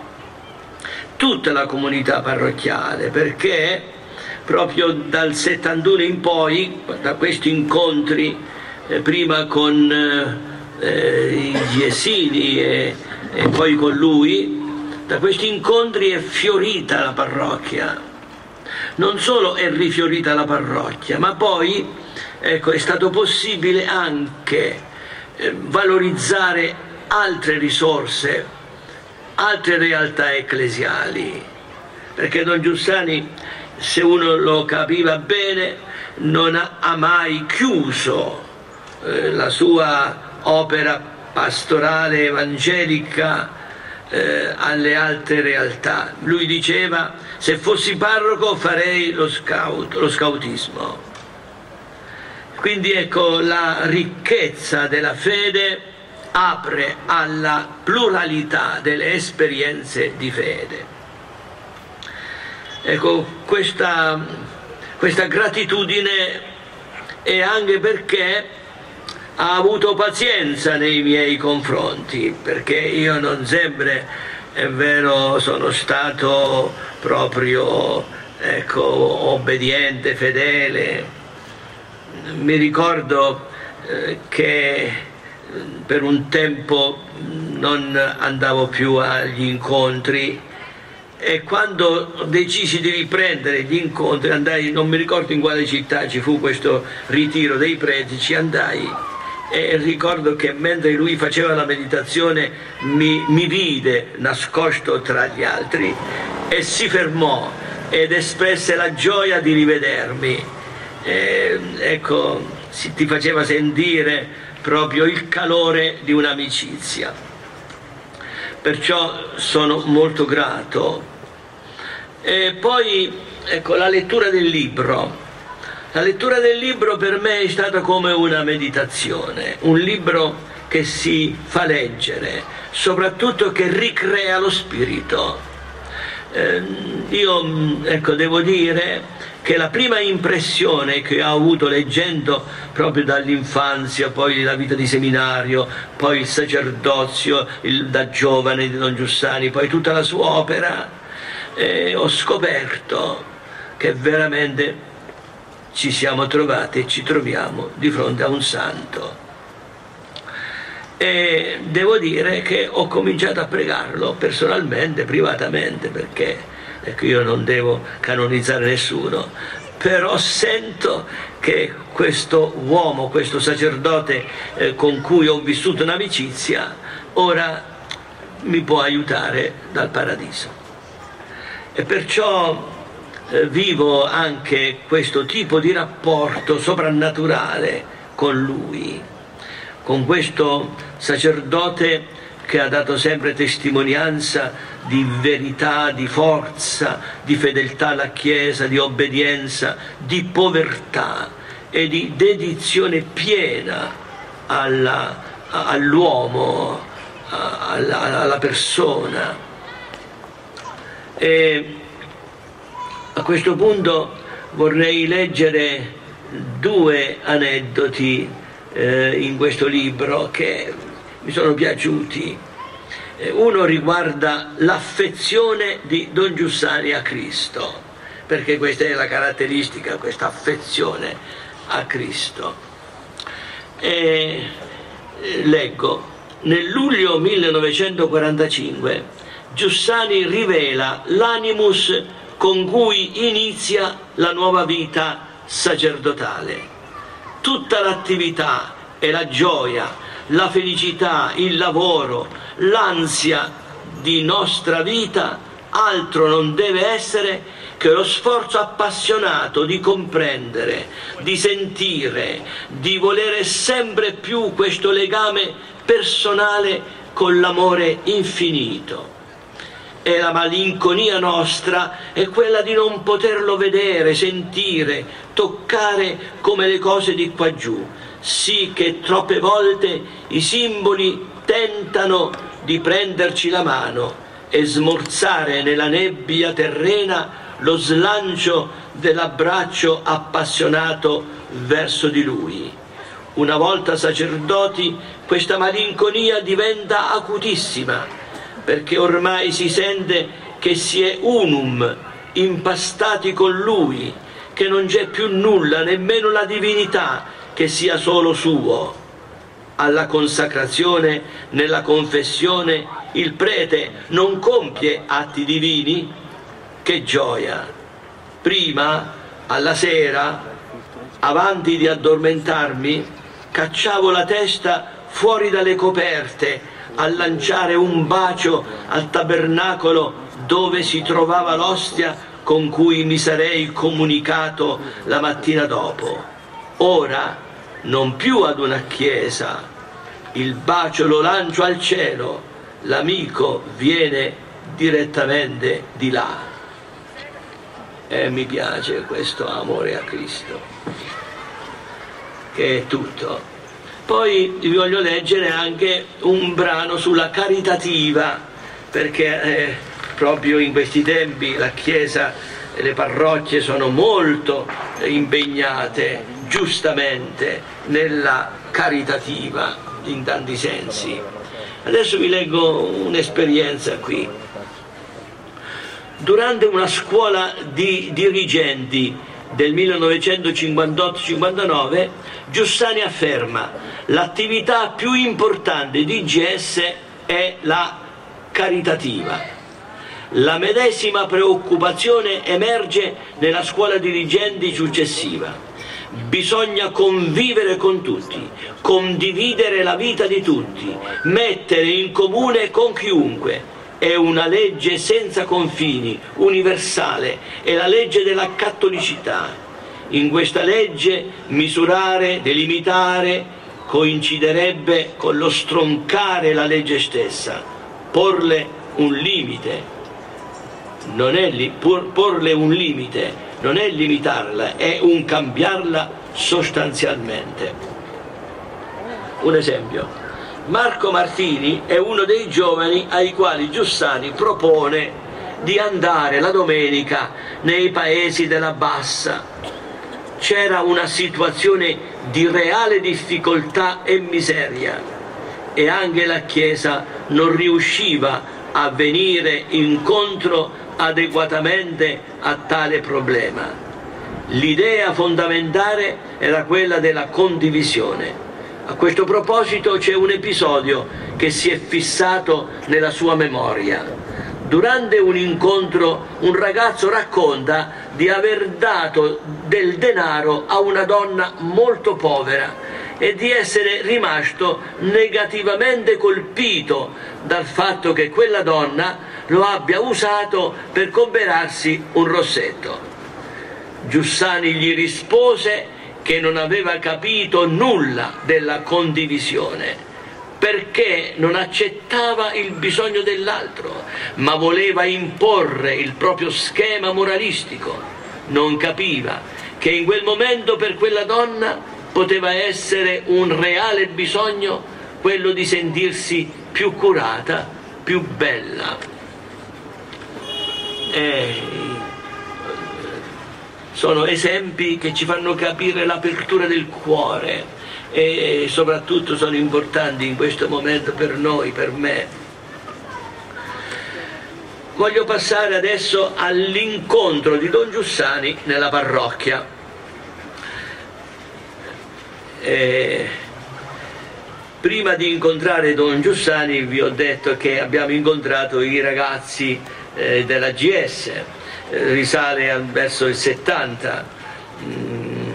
tutta la comunità parrocchiale perché proprio dal 71 in poi, da questi incontri, eh, prima con eh, i Giesini e, e poi con lui, da questi incontri è fiorita la parrocchia. Non solo è rifiorita la parrocchia, ma poi ecco, è stato possibile anche eh, valorizzare altre risorse altre realtà ecclesiali, perché Don Giussani, se uno lo capiva bene, non ha mai chiuso eh, la sua opera pastorale evangelica eh, alle altre realtà. Lui diceva, se fossi parroco farei lo, scout, lo scoutismo. Quindi ecco la ricchezza della fede apre alla pluralità delle esperienze di fede. ecco, questa, questa gratitudine è anche perché ha avuto pazienza nei miei confronti, perché io non sempre, è vero, sono stato proprio ecco, obbediente, fedele. Mi ricordo eh, che per un tempo non andavo più agli incontri e quando decisi di riprendere gli incontri andai, non mi ricordo in quale città ci fu questo ritiro dei pretici, andai e ricordo che mentre lui faceva la meditazione mi, mi vide nascosto tra gli altri e si fermò ed espresse la gioia di rivedermi. E, ecco, si, ti faceva sentire proprio il calore di un'amicizia. Perciò sono molto grato e poi ecco, la lettura del libro. La lettura del libro per me è stata come una meditazione, un libro che si fa leggere, soprattutto che ricrea lo spirito. Eh, io ecco, devo dire che la prima impressione che ho avuto leggendo proprio dall'infanzia, poi la vita di seminario, poi il sacerdozio il, da giovane di Don Giussani, poi tutta la sua opera, eh, ho scoperto che veramente ci siamo trovati e ci troviamo di fronte a un santo. E devo dire che ho cominciato a pregarlo personalmente, privatamente, perché ecco, io non devo canonizzare nessuno, però sento che questo uomo, questo sacerdote eh, con cui ho vissuto un'amicizia, ora mi può aiutare dal paradiso. E perciò eh, vivo anche questo tipo di rapporto soprannaturale con lui, con questo sacerdote che ha dato sempre testimonianza di verità, di forza, di fedeltà alla Chiesa, di obbedienza, di povertà e di dedizione piena all'uomo, alla, alla persona. E a questo punto vorrei leggere due aneddoti eh, in questo libro che mi sono piaciuti. Eh, uno riguarda l'affezione di Don Giussani a Cristo, perché questa è la caratteristica, questa affezione a Cristo. E, eh, leggo, nel luglio 1945 Giussani rivela l'animus con cui inizia la nuova vita sacerdotale. Tutta l'attività e la gioia, la felicità, il lavoro, l'ansia di nostra vita altro non deve essere che lo sforzo appassionato di comprendere, di sentire, di volere sempre più questo legame personale con l'amore infinito. E la malinconia nostra è quella di non poterlo vedere, sentire, toccare come le cose di qua giù, sì che troppe volte i simboli tentano di prenderci la mano e smorzare nella nebbia terrena lo slancio dell'abbraccio appassionato verso di lui. Una volta sacerdoti, questa malinconia diventa acutissima perché ormai si sente che si è unum, impastati con Lui, che non c'è più nulla, nemmeno la divinità, che sia solo suo. Alla consacrazione, nella confessione, il prete non compie atti divini? Che gioia! Prima, alla sera, avanti di addormentarmi, cacciavo la testa fuori dalle coperte a lanciare un bacio al tabernacolo dove si trovava l'ostia con cui mi sarei comunicato la mattina dopo. Ora non più ad una chiesa, il bacio lo lancio al cielo, l'amico viene direttamente di là. E mi piace questo amore a Cristo, che è tutto. Poi vi voglio leggere anche un brano sulla caritativa, perché eh, proprio in questi tempi la Chiesa le parrocchie sono molto impegnate giustamente nella caritativa in tanti sensi. Adesso vi leggo un'esperienza qui. Durante una scuola di dirigenti del 1958-59, Giussani afferma l'attività più importante di GS è la caritativa. La medesima preoccupazione emerge nella scuola dirigenti successiva. Bisogna convivere con tutti, condividere la vita di tutti, mettere in comune con chiunque. È una legge senza confini, universale, è la legge della cattolicità. In questa legge misurare, delimitare, coinciderebbe con lo stroncare la legge stessa, porle un limite, non è por, porle un limite, non è limitarla, è un cambiarla sostanzialmente. Un esempio. Marco Martini è uno dei giovani ai quali Giussani propone di andare la domenica nei paesi della bassa. C'era una situazione di reale difficoltà e miseria e anche la Chiesa non riusciva a venire incontro adeguatamente a tale problema. L'idea fondamentale era quella della condivisione. A questo proposito c'è un episodio che si è fissato nella sua memoria. Durante un incontro un ragazzo racconta di aver dato del denaro a una donna molto povera e di essere rimasto negativamente colpito dal fatto che quella donna lo abbia usato per comperarsi un rossetto. Giussani gli rispose che non aveva capito nulla della condivisione perché non accettava il bisogno dell'altro, ma voleva imporre il proprio schema moralistico. Non capiva che in quel momento per quella donna poteva essere un reale bisogno quello di sentirsi più curata, più bella. E sono esempi che ci fanno capire l'apertura del cuore e soprattutto sono importanti in questo momento per noi, per me. Voglio passare adesso all'incontro di Don Giussani nella parrocchia. E prima di incontrare Don Giussani vi ho detto che abbiamo incontrato i ragazzi eh, della GS, eh, risale verso il 70. Mm,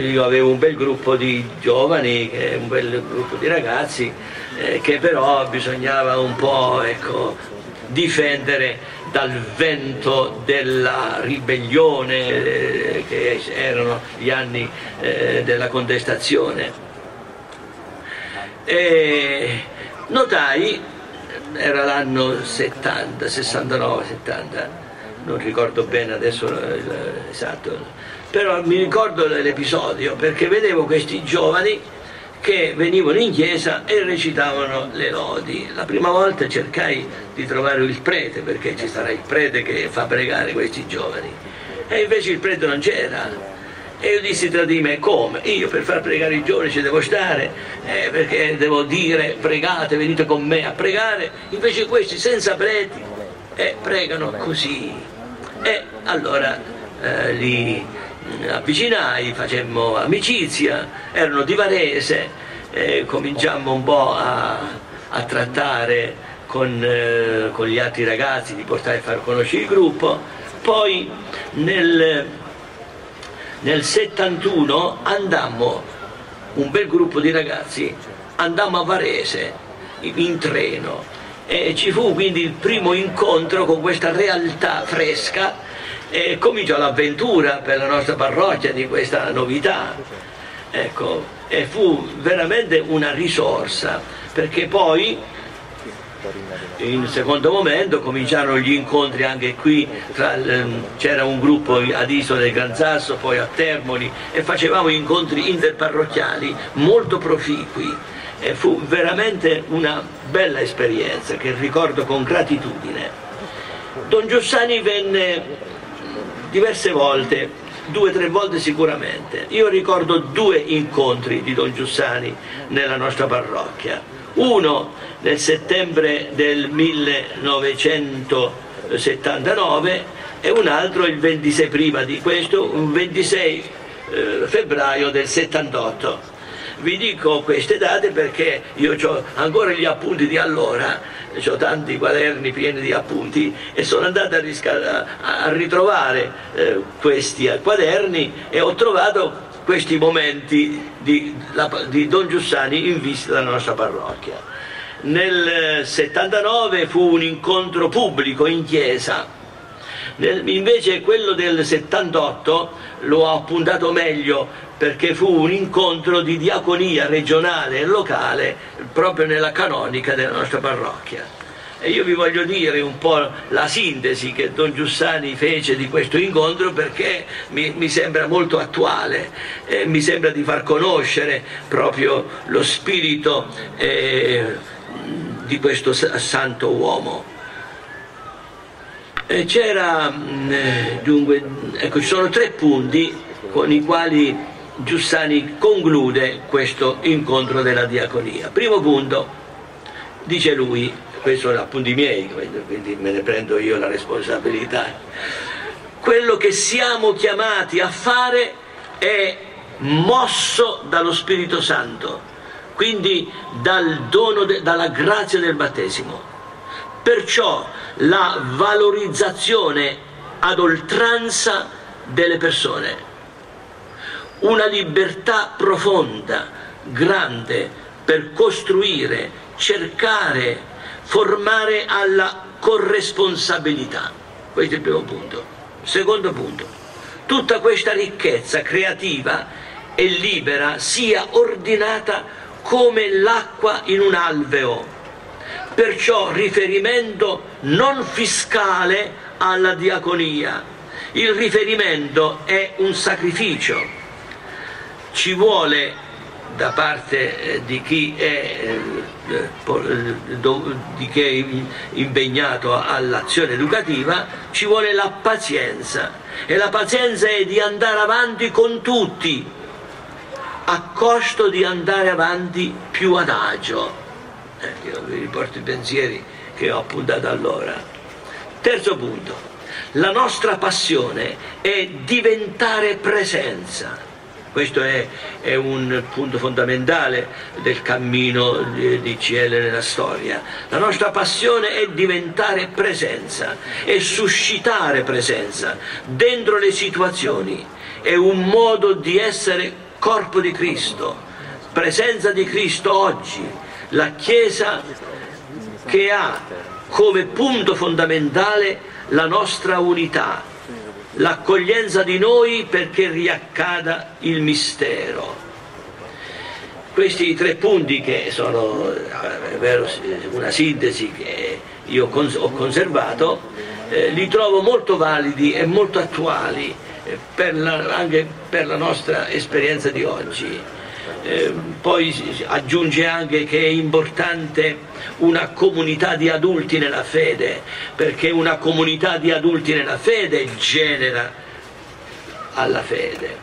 io avevo un bel gruppo di giovani, un bel gruppo di ragazzi eh, che però bisognava un po' ecco, difendere dal vento della ribellione eh, che erano gli anni eh, della contestazione. E notai, era l'anno 70, 69, 70, non ricordo bene adesso esatto, però mi ricordo l'episodio perché vedevo questi giovani che venivano in chiesa e recitavano le lodi. La prima volta cercai di trovare il prete perché ci sarà il prete che fa pregare questi giovani e invece il prete non c'era. E io dissi tra di me, come? Io per far pregare i giovani ci devo stare, eh, perché devo dire pregate, venite con me a pregare, invece questi senza preti eh, pregano così. E allora eh, li, avvicinai, facemmo amicizia, erano di Varese, eh, cominciammo un po' a, a trattare con, eh, con, gli altri ragazzi, di portare a far conoscere il gruppo, poi nel, nel 71 andammo, un bel gruppo di ragazzi, andammo a Varese in treno. E ci fu quindi il primo incontro con questa realtà fresca e cominciò l'avventura per la nostra parrocchia di questa novità. Ecco, e fu veramente una risorsa, perché poi in secondo momento cominciarono gli incontri anche qui, c'era un gruppo ad Isola del Gran Sasso, poi a Termoli e facevamo incontri interparrocchiali molto proficui e fu veramente una bella esperienza che ricordo con gratitudine. Don Giussani venne diverse volte, due o tre volte sicuramente. Io ricordo due incontri di Don Giussani nella nostra parrocchia. Uno nel settembre del 1979 e un altro il 26 prima di questo, un 26 eh, febbraio del 78. Vi dico queste date perché io ho ancora gli appunti di allora, ho tanti quaderni pieni di appunti e sono andato a, a ritrovare eh, questi quaderni e ho trovato questi momenti di, di Don Giussani in visita dalla nostra parrocchia. Nel 79 fu un incontro pubblico in chiesa Invece quello del 78 lo ho appuntato meglio perché fu un incontro di diaconia regionale e locale proprio nella canonica della nostra parrocchia. E io vi voglio dire un po' la sintesi che Don Giussani fece di questo incontro perché mi, mi sembra molto attuale, eh, mi sembra di far conoscere proprio lo spirito eh, di questo santo uomo. Eh, c'era, mm, eh, dunque, ecco, ci sono tre punti con i quali Giussani conclude questo incontro della diaconia. Primo punto, dice lui, questi sono appunti miei, quindi me ne prendo io la responsabilità, quello che siamo chiamati a fare è mosso dallo Spirito Santo, quindi dal dono de, dalla grazia del battesimo. Perciò la valorizzazione ad oltranza delle persone, una libertà profonda, grande, per costruire, cercare, formare alla corresponsabilità. Questo è il primo punto. Secondo punto, tutta questa ricchezza creativa e libera sia ordinata come l'acqua in un alveo perciò riferimento non fiscale alla diaconia. Il riferimento è un sacrificio. Ci vuole da parte eh, di chi è, eh, eh, di chi è impegnato all'azione educativa, ci vuole la pazienza. E la pazienza è di andare avanti con tutti, a costo di andare avanti più adagio eh, io vi riporto i pensieri che ho appuntato allora. Terzo punto, la nostra passione è diventare presenza. Questo è, è un punto fondamentale del cammino di, di CL nella storia. La nostra passione è diventare presenza, è suscitare presenza dentro le situazioni. È un modo di essere corpo di Cristo, presenza di Cristo oggi, la Chiesa che ha come punto fondamentale la nostra unità, l'accoglienza di noi perché riaccada il mistero. Questi tre punti che sono una sintesi che io ho conservato, eh, li trovo molto validi e molto attuali eh, per la, anche per la nostra esperienza di oggi. Eh, poi aggiunge anche che è importante una comunità di adulti nella fede, perché una comunità di adulti nella fede genera alla fede.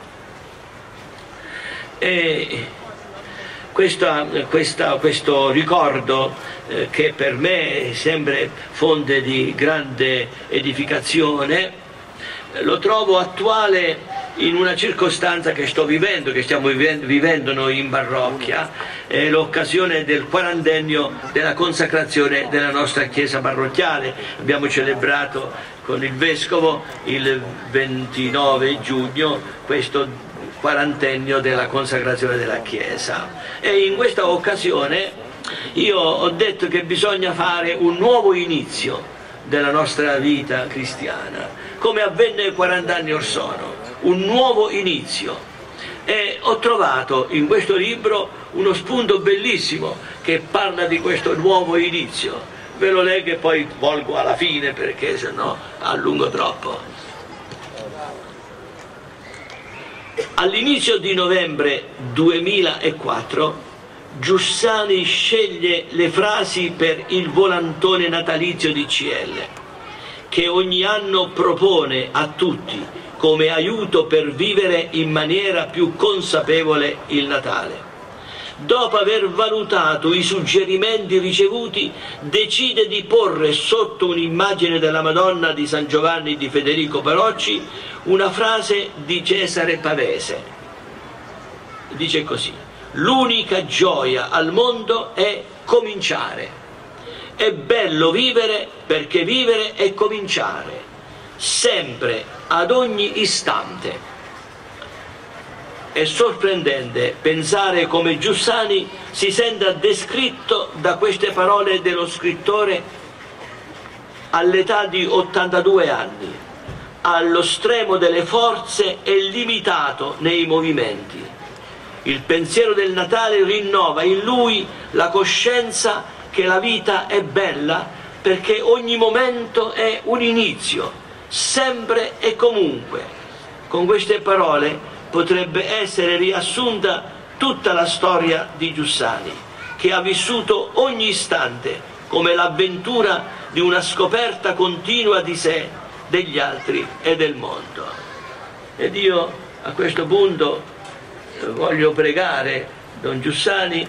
E questa, questa, questo ricordo eh, che per me è sempre fonte di grande edificazione, lo trovo attuale in una circostanza che sto vivendo, che stiamo vivendo noi in parrocchia, è l'occasione del quarantennio della consacrazione della nostra chiesa parrocchiale. Abbiamo celebrato con il Vescovo il 29 giugno questo quarantennio della consacrazione della chiesa e in questa occasione io ho detto che bisogna fare un nuovo inizio della nostra vita cristiana, come avvenne 40 anni or sono un nuovo inizio. E ho trovato in questo libro uno spunto bellissimo che parla di questo nuovo inizio. Ve lo leggo e poi volgo alla fine perché se no allungo troppo. All'inizio di novembre 2004 Giussani sceglie le frasi per il volantone natalizio di CL che ogni anno propone a tutti come aiuto per vivere in maniera più consapevole il Natale. Dopo aver valutato i suggerimenti ricevuti, decide di porre sotto un'immagine della Madonna di San Giovanni di Federico Parocci una frase di Cesare Pavese. Dice così, l'unica gioia al mondo è cominciare. È bello vivere perché vivere è cominciare, sempre, ad ogni istante. È sorprendente pensare come Giussani si senta descritto da queste parole dello scrittore all'età di 82 anni, allo stremo delle forze e limitato nei movimenti. Il pensiero del Natale rinnova in lui la coscienza che la vita è bella perché ogni momento è un inizio, sempre e comunque. Con queste parole potrebbe essere riassunta tutta la storia di Giussani, che ha vissuto ogni istante come l'avventura di una scoperta continua di sé, degli altri e del mondo. Ed io a questo punto voglio pregare Don Giussani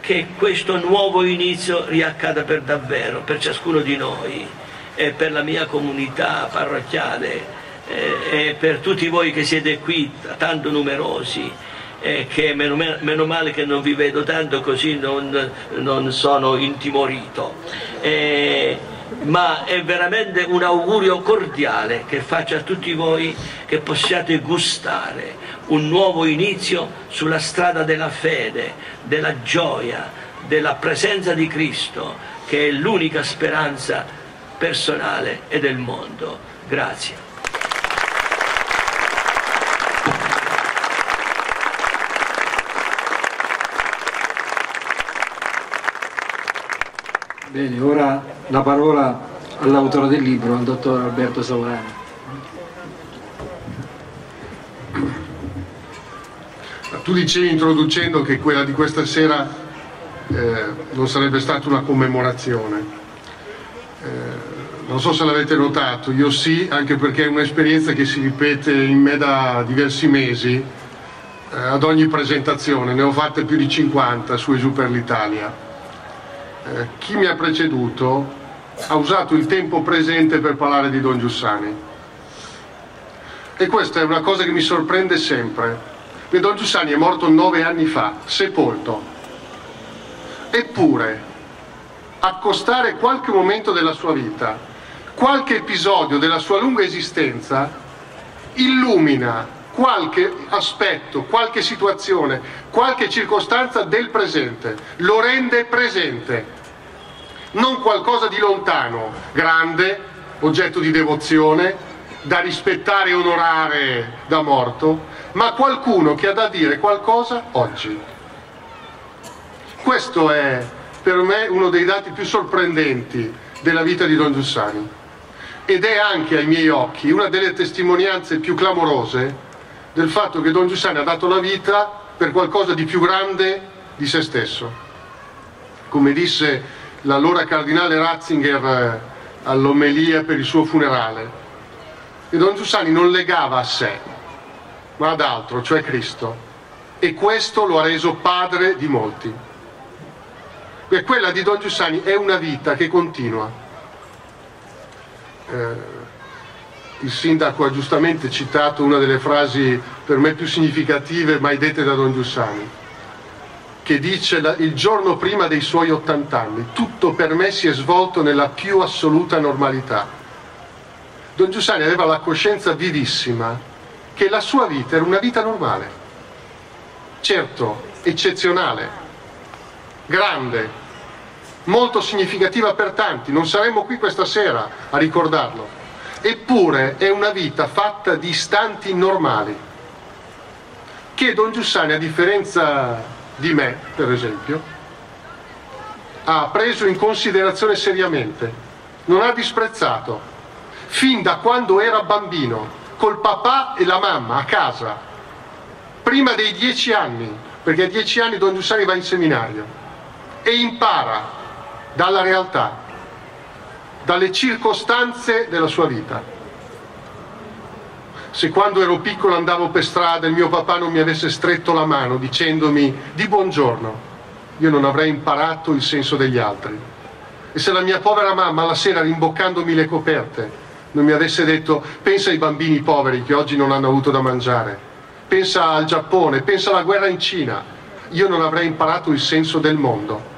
che questo nuovo inizio riaccada per davvero, per ciascuno di noi e per la mia comunità parrocchiale e per tutti voi che siete qui, tanto numerosi, eh, che meno, meno, male che non vi vedo tanto così non, non sono intimorito. Eh, ma è veramente un augurio cordiale che faccio a tutti voi che possiate gustare un nuovo inizio sulla strada della fede, della gioia, della presenza di Cristo, che è l'unica speranza personale e del mondo. Grazie. Bene, ora la parola all'autore del libro, al dottor Alberto Saurani. Tu dicevi introducendo che quella di questa sera eh, non sarebbe stata una commemorazione. Non so se l'avete notato, io sì, anche perché è un'esperienza che si ripete in me da diversi mesi, eh, ad ogni presentazione, ne ho fatte più di 50 su Esu per l'Italia eh, chi mi ha preceduto ha usato il tempo presente per parlare di Don Giussani. E questa è una cosa che mi sorprende sempre. E Don Giussani è morto nove anni fa, sepolto. Eppure, accostare qualche momento della sua vita, qualche episodio della sua lunga esistenza, illumina qualche aspetto, qualche situazione, qualche circostanza del presente, lo rende presente. Non qualcosa di lontano, grande, oggetto di devozione, da rispettare e onorare da morto, ma qualcuno che ha da dire qualcosa oggi. Questo è per me uno dei dati più sorprendenti della vita di Don Giussani ed è anche ai miei occhi una delle testimonianze più clamorose del fatto che Don Giussani ha dato la vita per qualcosa di più grande di se stesso. Come disse l'allora cardinale Ratzinger eh, all'omelia per il suo funerale. E Don Giussani non legava a sé, ma ad altro, cioè Cristo. E questo lo ha reso padre di molti. E quella di Don Giussani è una vita che continua. Eh, il sindaco ha giustamente citato una delle frasi per me più significative mai dette da Don Giussani, che dice il giorno prima dei suoi 80 anni, tutto per me si è svolto nella più assoluta normalità. Don Giussani aveva la coscienza vivissima che la sua vita era una vita normale, certo, eccezionale, grande, molto significativa per tanti, non saremmo qui questa sera a ricordarlo. Eppure è una vita fatta di istanti normali che Don Giussani a differenza di me per esempio ha preso in considerazione seriamente non ha disprezzato fin da quando era bambino col papà e la mamma a casa prima dei dieci anni perché a dieci anni Don Giussani va in seminario e impara dalla realtà dalle circostanze della sua vita. Se quando ero piccolo andavo per strada e mio papà non mi avesse stretto la mano dicendomi di buongiorno, io non avrei imparato il senso degli altri. E se la mia povera mamma la sera rimboccandomi le coperte non mi avesse detto pensa ai bambini poveri che oggi non hanno avuto da mangiare, pensa al Giappone, pensa alla guerra in Cina, io non avrei imparato il senso del mondo.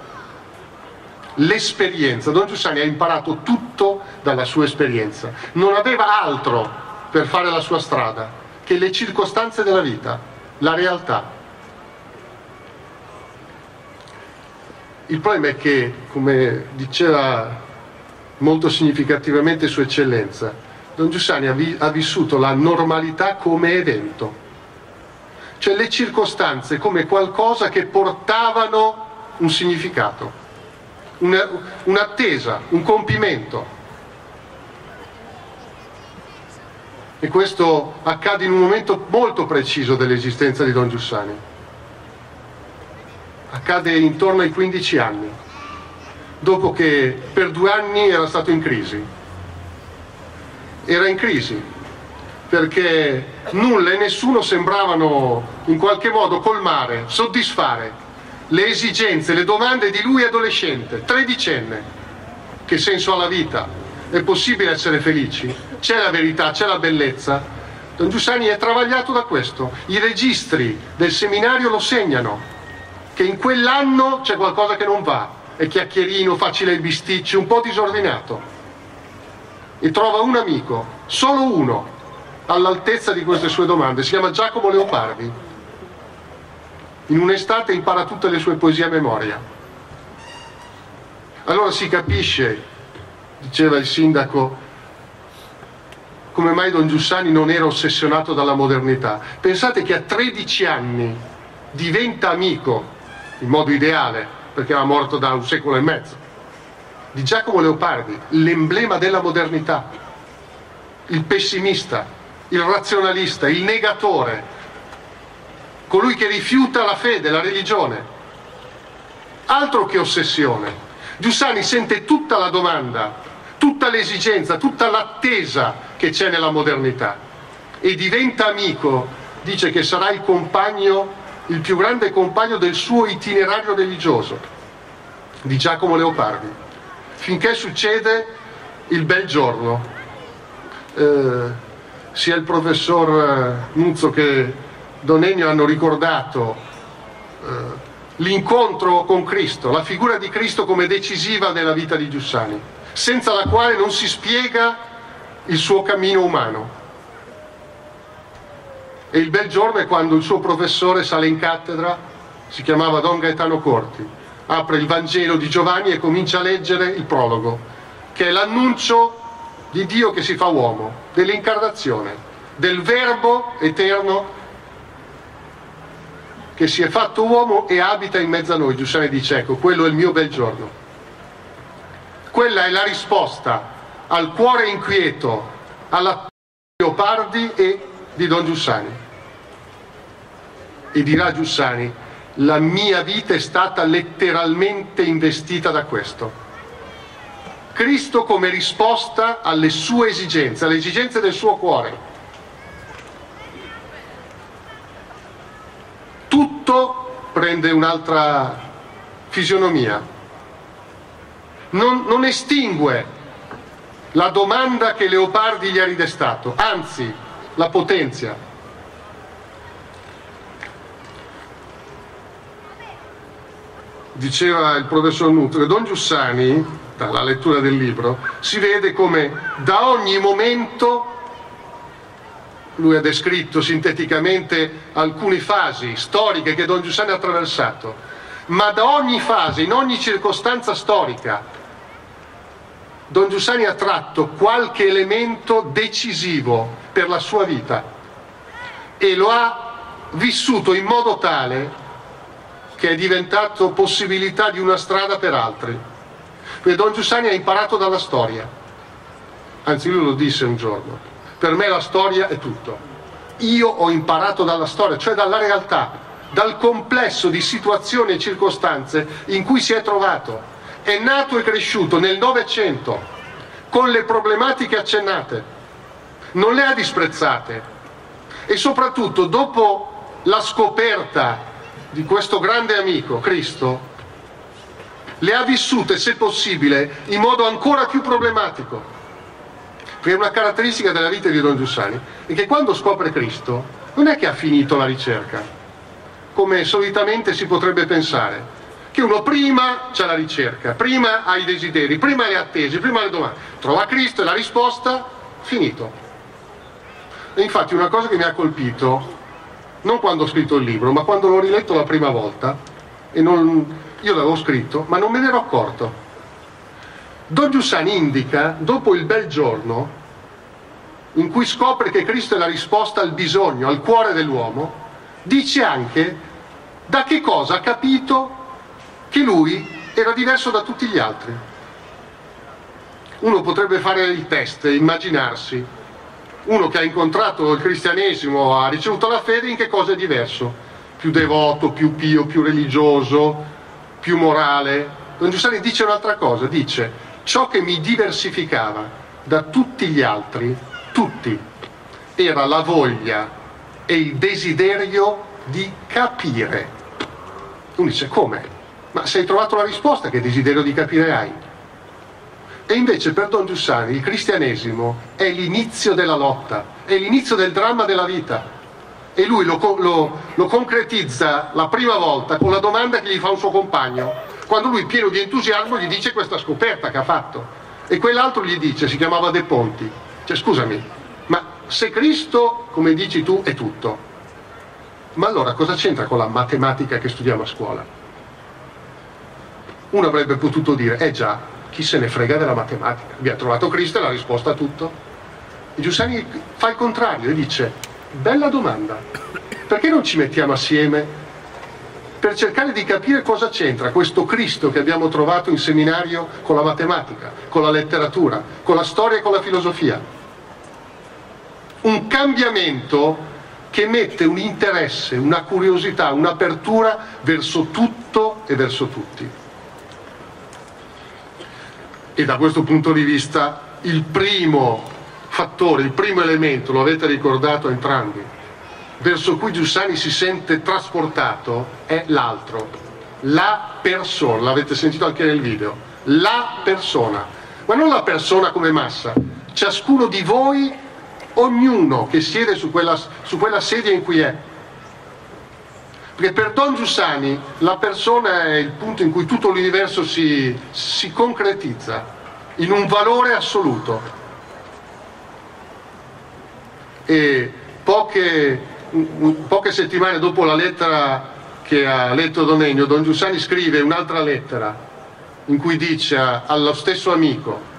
L'esperienza, Don Giussani ha imparato tutto dalla sua esperienza, non aveva altro per fare la sua strada che le circostanze della vita, la realtà. Il problema è che, come diceva molto significativamente Sua Eccellenza, Don Giussani ha, vi ha vissuto la normalità come evento, cioè le circostanze come qualcosa che portavano un significato, un'attesa, un compimento. E questo accade in un momento molto preciso dell'esistenza di Don Giussani. Accade intorno ai 15 anni dopo che per due anni era stato in crisi. Era in crisi perché nulla e nessuno sembravano in qualche modo colmare, soddisfare le esigenze, le domande di lui adolescente, tredicenne. Che senso ha la vita? È possibile essere felici? C'è la verità, c'è la bellezza? Don Giussani è travagliato da questo. I registri del seminario lo segnano, che in quell'anno c'è qualcosa che non va è chiacchierino, facile ai bisticci, un po' disordinato. E trova un amico, solo uno, all'altezza di queste sue domande, si chiama Giacomo Leopardi. In un'estate impara tutte le sue poesie a memoria. Allora si capisce, diceva il sindaco, come mai Don Giussani non era ossessionato dalla modernità. Pensate che a 13 anni diventa amico, in modo ideale, perché era morto da un secolo e mezzo, di Giacomo Leopardi, l'emblema della modernità, il pessimista, il razionalista, il negatore, colui che rifiuta la fede, la religione. Altro che ossessione. Giussani sente tutta la domanda, tutta l'esigenza, tutta l'attesa che c'è nella modernità e diventa amico, dice che sarà il compagno il più grande compagno del suo itinerario religioso, di Giacomo Leopardi, finché succede il bel giorno. Eh, sia il professor eh, Nuzzo che Don Ennio hanno ricordato eh, l'incontro con Cristo, la figura di Cristo come decisiva nella vita di Giussani, senza la quale non si spiega il suo cammino umano. E il bel giorno è quando il suo professore sale in cattedra, si chiamava Don Gaetano Corti, apre il Vangelo di Giovanni e comincia a leggere il prologo, che è l'annuncio di Dio che si fa uomo, dell'incarnazione, del Verbo eterno che si è fatto uomo e abita in mezzo a noi. Giussani dice, ecco, quello è il mio bel giorno. Quella è la risposta al cuore inquieto, alla Leopardi e di Don Giussani e dirà Giussani, la mia vita è stata letteralmente investita da questo. Cristo come risposta alle sue esigenze, alle esigenze del suo cuore. Tutto prende un'altra fisionomia. Non, non estingue la domanda che Leopardi gli ha ridestato, anzi la potenzia. diceva il professor Nutre, Don Giussani, dalla lettura del libro, si vede come da ogni momento, lui ha descritto sinteticamente alcune fasi storiche che Don Giussani ha attraversato, ma da ogni fase, in ogni circostanza storica, Don Giussani ha tratto qualche elemento decisivo per la sua vita e lo ha vissuto in modo tale che è diventato possibilità di una strada per altri. Perché Don Giussani ha imparato dalla storia, anzi lui lo disse un giorno, per me la storia è tutto. Io ho imparato dalla storia, cioè dalla realtà, dal complesso di situazioni e circostanze in cui si è trovato. È nato e cresciuto nel Novecento, con le problematiche accennate, non le ha disprezzate e soprattutto dopo la scoperta di questo grande amico, Cristo, le ha vissute, se possibile, in modo ancora più problematico. Perché una caratteristica della vita di Don Giussani è che quando scopre Cristo non è che ha finito la ricerca, come solitamente si potrebbe pensare, che uno prima c'è la ricerca, prima ha i desideri, prima le attese, prima le domande, trova Cristo e la risposta, finito. E infatti una cosa che mi ha colpito, non quando ho scritto il libro, ma quando l'ho riletto la prima volta, e non, io l'avevo scritto, ma non me ne ero accorto. Don Giussani indica, dopo il bel giorno, in cui scopre che Cristo è la risposta al bisogno, al cuore dell'uomo, dice anche da che cosa ha capito che lui era diverso da tutti gli altri. Uno potrebbe fare il test, immaginarsi uno che ha incontrato il cristianesimo, ha ricevuto la fede, in che cosa è diverso? Più devoto, più pio, più religioso, più morale. Don Giussani dice un'altra cosa, dice ciò che mi diversificava da tutti gli altri, tutti, era la voglia e il desiderio di capire. Uno dice come? Ma se hai trovato la risposta, che desiderio di capire hai? E invece per Don Giussani il cristianesimo è l'inizio della lotta, è l'inizio del dramma della vita. E lui lo, lo, lo, concretizza la prima volta con la domanda che gli fa un suo compagno, quando lui pieno di entusiasmo gli dice questa scoperta che ha fatto. E quell'altro gli dice, si chiamava De Ponti, cioè scusami, ma se Cristo, come dici tu, è tutto, ma allora cosa c'entra con la matematica che studiamo a scuola? Uno avrebbe potuto dire, eh già, chi se ne frega della matematica? Abbiamo trovato Cristo e la risposta a tutto. E Giussani fa il contrario e dice, bella domanda, perché non ci mettiamo assieme per cercare di capire cosa c'entra questo Cristo che abbiamo trovato in seminario con la matematica, con la letteratura, con la storia e con la filosofia? Un cambiamento che mette un interesse, una curiosità, un'apertura verso tutto e verso tutti e da questo punto di vista il primo fattore, il primo elemento, lo avete ricordato entrambi, verso cui Giussani si sente trasportato è l'altro, la persona, l'avete sentito anche nel video, la persona, ma non la persona come massa, ciascuno di voi, ognuno che siede su quella, su quella sedia in cui è, perché per Don Giussani la persona è il punto in cui tutto l'universo si, si concretizza in un valore assoluto. E poche, poche settimane dopo la lettera che ha letto Don Ennio, Don Giussani scrive un'altra lettera in cui dice allo stesso amico,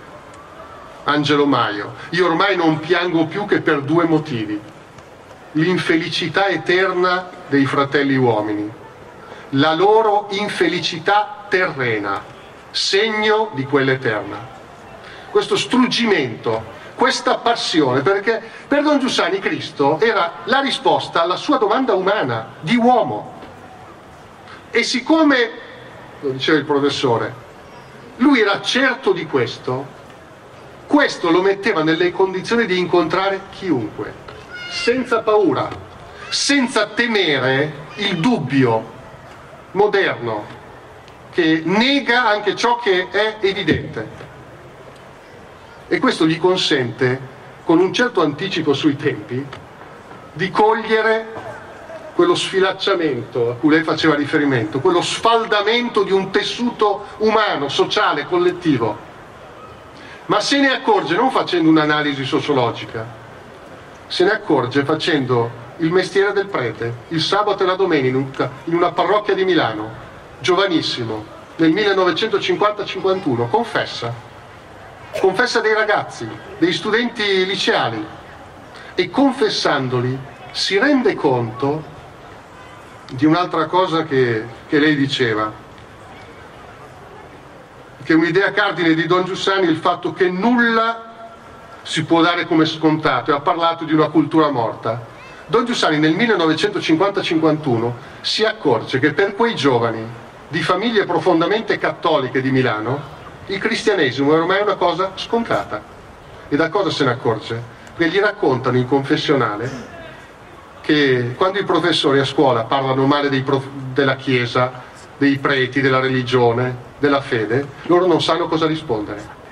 Angelo Maio, io ormai non piango più che per due motivi l'infelicità eterna dei fratelli uomini, la loro infelicità terrena, segno di quella eterna. Questo struggimento, questa passione, perché per Don Giussani Cristo era la risposta alla sua domanda umana, di uomo. E siccome, lo diceva il professore, lui era certo di questo, questo lo metteva nelle condizioni di incontrare chiunque senza paura, senza temere il dubbio moderno che nega anche ciò che è evidente. E questo gli consente, con un certo anticipo sui tempi, di cogliere quello sfilacciamento a cui lei faceva riferimento, quello sfaldamento di un tessuto umano, sociale, collettivo. Ma se ne accorge non facendo un'analisi sociologica, se ne accorge facendo il mestiere del prete, il sabato e la domenica in una parrocchia di Milano, giovanissimo, nel 1950-51, confessa, confessa dei ragazzi, dei studenti liceali e confessandoli si rende conto di un'altra cosa che, che lei diceva, che è un'idea cardine di Don Giussani il fatto che nulla si può dare come scontato e ha parlato di una cultura morta. Don Giussani nel 1950-51 si accorge che per quei giovani di famiglie profondamente cattoliche di Milano Il cristianesimo è ormai una cosa scontata. E da cosa se ne accorge? Perché gli raccontano in confessionale che quando i professori a scuola parlano male della Chiesa, dei preti, della religione, della fede, loro non sanno cosa rispondere.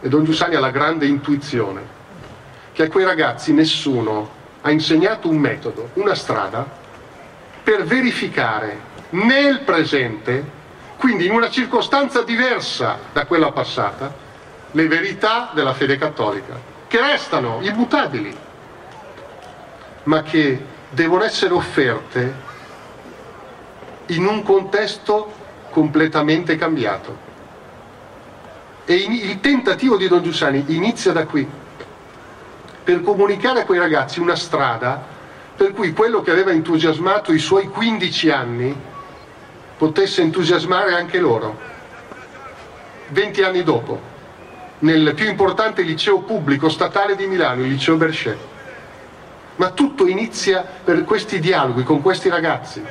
E Don Giussani ha la grande intuizione che a quei ragazzi nessuno ha insegnato un metodo, una strada, per verificare nel presente, quindi in una circostanza diversa da quella passata, le verità della fede cattolica, che restano immutabili, ma che devono essere offerte in un contesto completamente cambiato. E il tentativo di Don Giussani inizia da qui, per comunicare a quei ragazzi una strada per cui quello che aveva entusiasmato i suoi 15 anni potesse entusiasmare anche loro. 20 anni dopo, nel più importante liceo pubblico statale di Milano, il liceo Berchet. Ma tutto inizia per questi dialoghi con questi ragazzi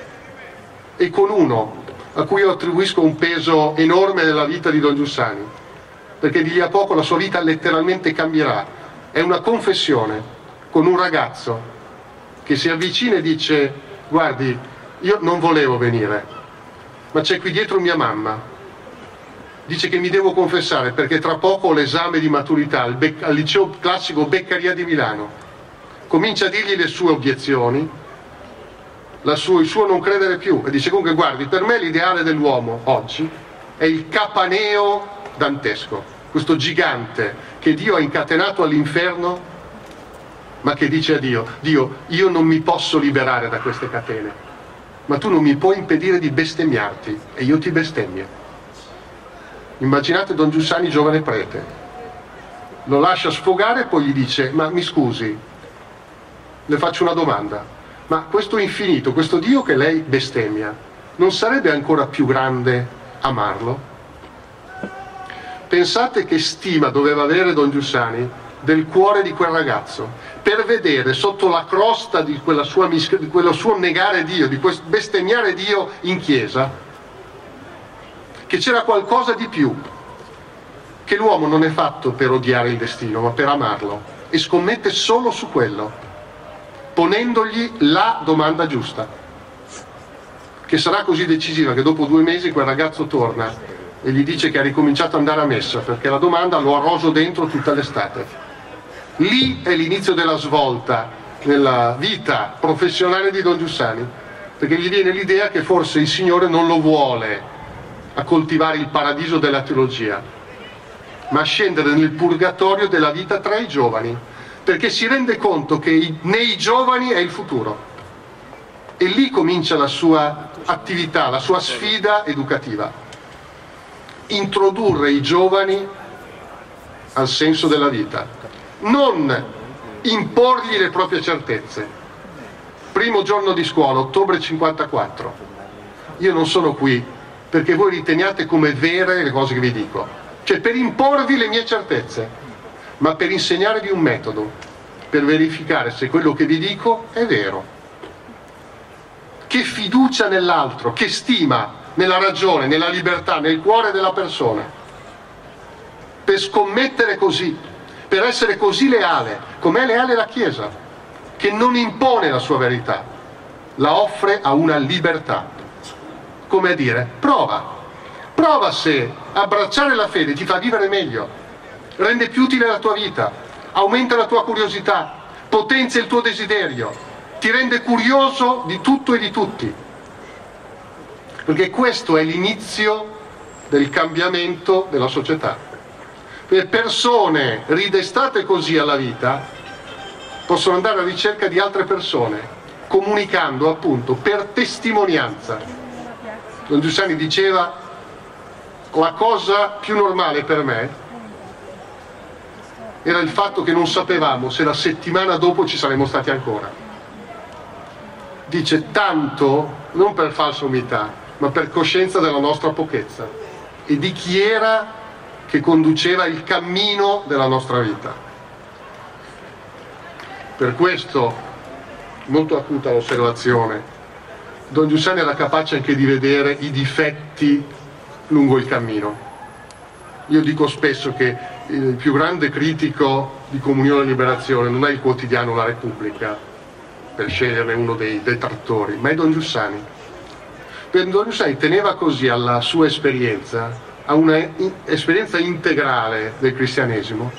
e con uno a cui io attribuisco un peso enorme nella vita di Don Giussani, perché di lì a poco la sua vita letteralmente cambierà. È una confessione con un ragazzo che si avvicina e dice guardi, io non volevo venire, ma c'è qui dietro mia mamma. Dice che mi devo confessare perché tra poco ho l'esame di maturità al, al liceo classico Beccaria di Milano. Comincia a dirgli le sue obiezioni, sua, il suo non credere più e dice comunque guardi per me l'ideale dell'uomo oggi è il capaneo dantesco questo gigante che Dio ha incatenato all'inferno ma che dice a Dio Dio io non mi posso liberare da queste catene ma tu non mi puoi impedire di bestemmiarti e io ti bestemmio. Immaginate Don Giussani giovane prete. Lo lascia sfogare e poi gli dice ma mi scusi le faccio una domanda. Ma questo infinito, questo Dio che lei bestemmia, non sarebbe ancora più grande amarlo? Pensate che stima doveva avere Don Giussani del cuore di quel ragazzo per vedere sotto la crosta di, sua, di quello suo negare Dio, di questo bestemmiare Dio in chiesa, che c'era qualcosa di più, che l'uomo non è fatto per odiare il destino, ma per amarlo e scommette solo su quello ponendogli la domanda giusta, che sarà così decisiva che dopo due mesi quel ragazzo torna e gli dice che ha ricominciato ad andare a messa perché la domanda lo ha roso dentro tutta l'estate. Lì è l'inizio della svolta nella vita professionale di Don Giussani, perché gli viene l'idea che forse il Signore non lo vuole a coltivare il paradiso della teologia, ma a scendere nel purgatorio della vita tra i giovani perché si rende conto che nei giovani è il futuro. E lì comincia la sua attività, la sua sfida educativa. Introdurre i giovani al senso della vita, non imporgli le proprie certezze. Primo giorno di scuola, ottobre 54. Io non sono qui perché voi riteniate come vere le cose che vi dico, cioè per imporvi le mie certezze ma per insegnarvi un metodo, per verificare se quello che vi dico è vero. Che fiducia nell'altro, che stima nella ragione, nella libertà, nel cuore della persona. Per scommettere così, per essere così leale, com'è leale la Chiesa, che non impone la sua verità, la offre a una libertà. Come a dire, prova, prova se abbracciare la fede ti fa vivere meglio, rende più utile la tua vita, aumenta la tua curiosità, potenzia il tuo desiderio, ti rende curioso di tutto e di tutti. Perché questo è l'inizio del cambiamento della società. Le persone ridestate così alla vita possono andare alla ricerca di altre persone, comunicando appunto per testimonianza. Don Giussani diceva la cosa più normale per me era il fatto che non sapevamo se la settimana dopo ci saremmo stati ancora. Dice tanto, non per falsa umiltà, ma per coscienza della nostra pochezza e di chi era che conduceva il cammino della nostra vita. Per questo, molto acuta l'osservazione, Don Giussani era capace anche di vedere i difetti lungo il cammino Io dico spesso che il più grande critico di Comunione e Liberazione non è il quotidiano La Repubblica, per sceglierne uno dei detrattori, ma è Don Giussani. Don Giussani teneva così alla sua esperienza, a un'esperienza integrale del cristianesimo,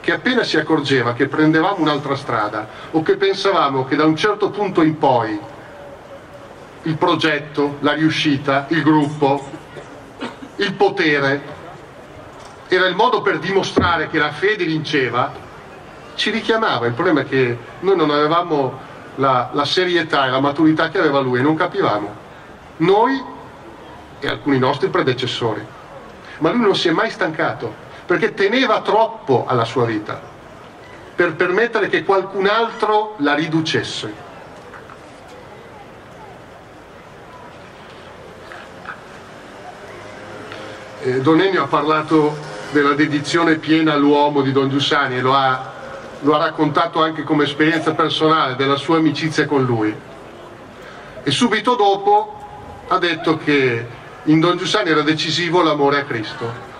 che appena si accorgeva che prendevamo un'altra strada o che pensavamo che da un certo punto in poi il progetto, la riuscita, il gruppo, il potere era il modo per dimostrare che la fede vinceva, ci richiamava. Il problema è che noi non avevamo la, la serietà e la maturità che aveva lui e non capivamo. Noi e alcuni nostri predecessori. Ma lui non si è mai stancato perché teneva troppo alla sua vita per permettere che qualcun altro la riducesse. Eh, Don Ennio ha parlato della dedizione piena all'uomo di Don Giussani e lo ha, lo ha raccontato anche come esperienza personale della sua amicizia con lui. E subito dopo ha detto che in Don Giussani era decisivo l'amore a Cristo.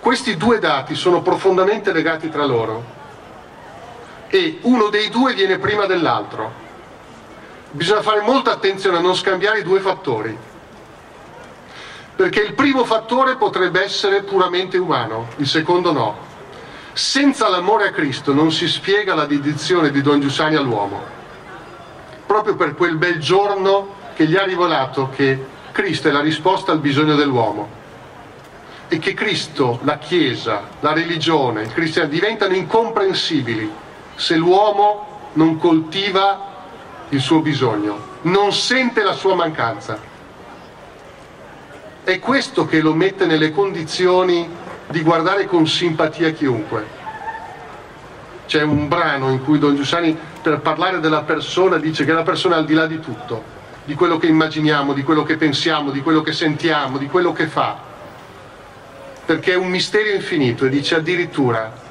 Questi due dati sono profondamente legati tra loro e uno dei due viene prima dell'altro. Bisogna fare molta attenzione a non scambiare i due fattori perché il primo fattore potrebbe essere puramente umano, il secondo no. Senza l'amore a Cristo non si spiega la dedizione di Don Giussani all'uomo, proprio per quel bel giorno che gli ha rivelato che Cristo è la risposta al bisogno dell'uomo e che Cristo, la Chiesa, la religione, il cristiano diventano incomprensibili se l'uomo non coltiva il suo bisogno, non sente la sua mancanza. È questo che lo mette nelle condizioni di guardare con simpatia chiunque. C'è un brano in cui Don Giussani, per parlare della persona, dice che la persona è al di là di tutto, di quello che immaginiamo, di quello che pensiamo, di quello che sentiamo, di quello che fa. Perché è un mistero infinito e dice addirittura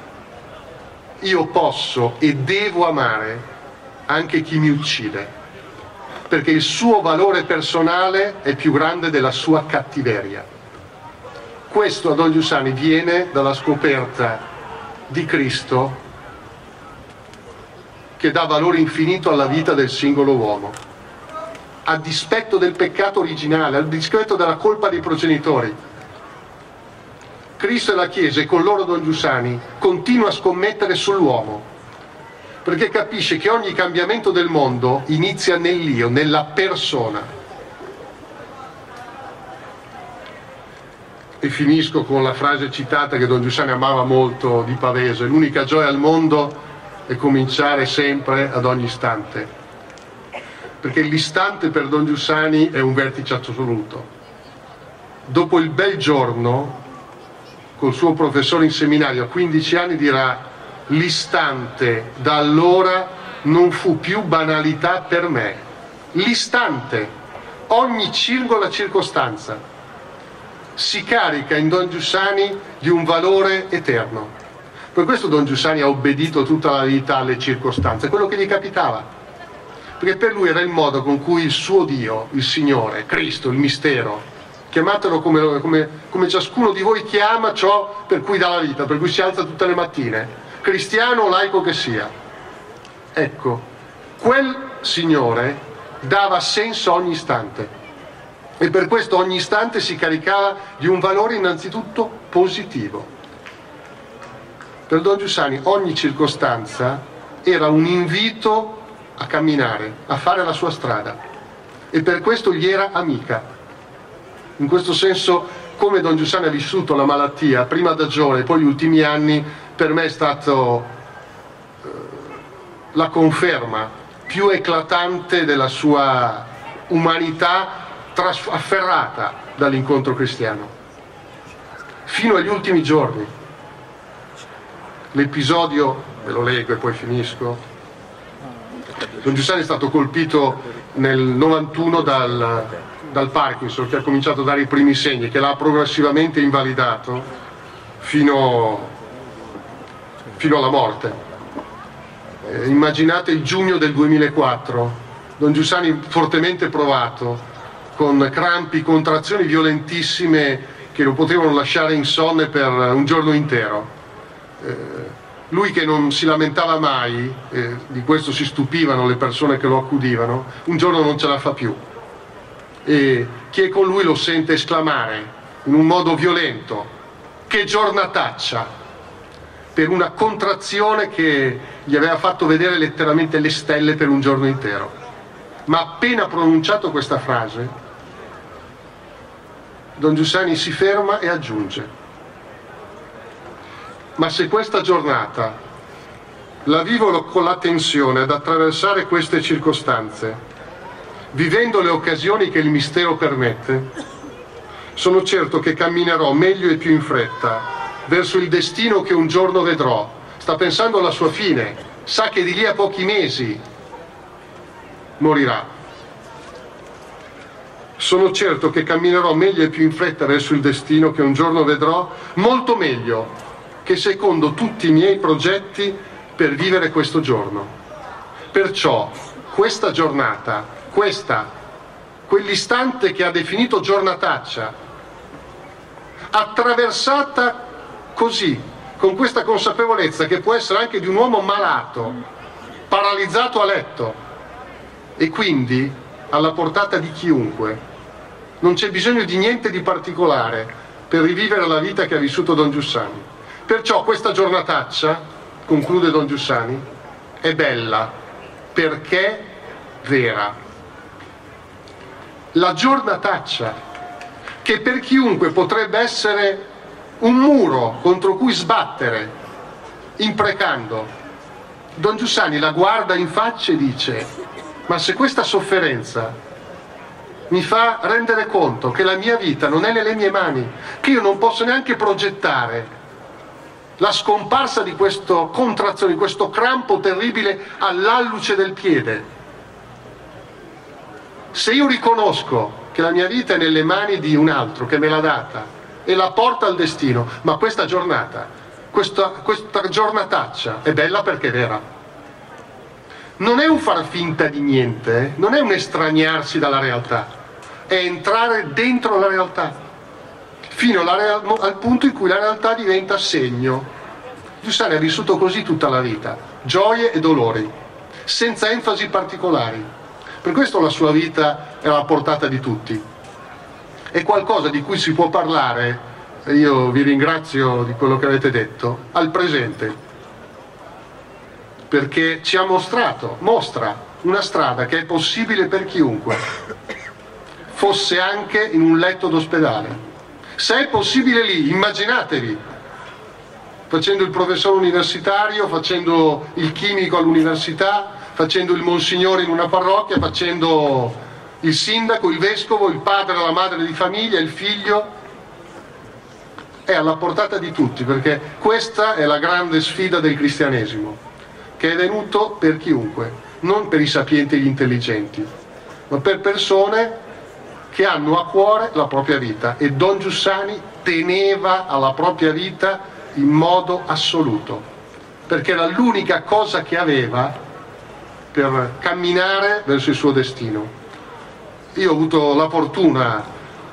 io posso e devo amare anche chi mi uccide perché il suo valore personale è più grande della sua cattiveria. Questo a Don Giussani viene dalla scoperta di Cristo che dà valore infinito alla vita del singolo uomo, a dispetto del peccato originale, a dispetto della colpa dei progenitori. Cristo e la Chiesa e con loro Don Giussani continua a scommettere sull'uomo perché capisce che ogni cambiamento del mondo inizia nell'io, nella persona. E finisco con la frase citata che Don Giussani amava molto di Pavese, l'unica gioia al mondo è cominciare sempre ad ogni istante, perché l'istante per Don Giussani è un vertice assoluto. Dopo il bel giorno, col suo professore in seminario a 15 anni dirà l'istante da allora non fu più banalità per me. L'istante, ogni singola circostanza, si carica in Don Giussani di un valore eterno. Per questo Don Giussani ha obbedito tutta la vita alle circostanze, quello che gli capitava. Perché per lui era il modo con cui il suo Dio, il Signore, Cristo, il mistero, chiamatelo come, come, come ciascuno di voi chiama ciò per cui dà la vita, per cui si alza tutte le mattine, cristiano o laico che sia. Ecco, quel Signore dava senso ogni istante e per questo ogni istante si caricava di un valore innanzitutto positivo. Per Don Giussani ogni circostanza era un invito a camminare, a fare la sua strada e per questo gli era amica. In questo senso, come Don Giussani ha vissuto la malattia, prima da giovane poi gli ultimi anni, per me è stata eh, la conferma più eclatante della sua umanità afferrata dall'incontro cristiano. Fino agli ultimi giorni. L'episodio, ve lo leggo e poi finisco, Don Giussani è stato colpito nel 91 dal, dal Parkinson che ha cominciato a dare i primi segni, che l'ha progressivamente invalidato fino fino alla morte. Eh, immaginate il giugno del 2004, Don Giussani fortemente provato, con crampi, contrazioni violentissime che lo potevano lasciare insonne per un giorno intero. Eh, lui che non si lamentava mai, eh, di questo si stupivano le persone che lo accudivano, un giorno non ce la fa più. E chi è con lui lo sente esclamare in un modo violento, che giornataccia, per una contrazione che gli aveva fatto vedere letteralmente le stelle per un giorno intero. Ma appena pronunciato questa frase, Don Giussani si ferma e aggiunge, ma se questa giornata la vivo con la tensione ad attraversare queste circostanze, vivendo le occasioni che il mistero permette, sono certo che camminerò meglio e più in fretta verso il destino che un giorno vedrò. Sta pensando alla sua fine, sa che di lì a pochi mesi morirà. Sono certo che camminerò meglio e più in fretta verso il destino che un giorno vedrò, molto meglio che secondo tutti i miei progetti per vivere questo giorno. Perciò questa giornata, questa, quell'istante che ha definito giornataccia, attraversata così, con questa consapevolezza che può essere anche di un uomo malato, paralizzato a letto e quindi alla portata di chiunque. Non c'è bisogno di niente di particolare per rivivere la vita che ha vissuto Don Giussani. Perciò questa giornataccia, conclude Don Giussani, è bella perché vera. La giornataccia, che per chiunque potrebbe essere un muro contro cui sbattere, imprecando. Don Giussani la guarda in faccia e dice, ma se questa sofferenza mi fa rendere conto che la mia vita non è nelle mie mani, che io non posso neanche progettare la scomparsa di questa contrazione, di questo crampo terribile all'alluce del piede. Se io riconosco che la mia vita è nelle mani di un altro che me l'ha data, e la porta al destino. Ma questa giornata, questa, questa giornataccia è bella perché è vera. Non è un far finta di niente, non è un estraniarsi dalla realtà, è entrare dentro la realtà, fino real, al punto in cui la realtà diventa segno. Giussani ha vissuto così tutta la vita, gioie e dolori, senza enfasi particolari. Per questo la sua vita è alla portata di tutti è qualcosa di cui si può parlare, io vi ringrazio di quello che avete detto, al presente, perché ci ha mostrato, mostra una strada che è possibile per chiunque, fosse anche in un letto d'ospedale. Se è possibile lì, immaginatevi, facendo il professore universitario, facendo il chimico all'università, facendo il monsignore in una parrocchia, facendo il sindaco, il vescovo, il padre, la madre di famiglia, il figlio, è alla portata di tutti, perché questa è la grande sfida del cristianesimo, che è venuto per chiunque, non per i sapienti e gli intelligenti, ma per persone che hanno a cuore la propria vita e Don Giussani teneva alla propria vita in modo assoluto, perché era l'unica cosa che aveva per camminare verso il suo destino. Io ho avuto la fortuna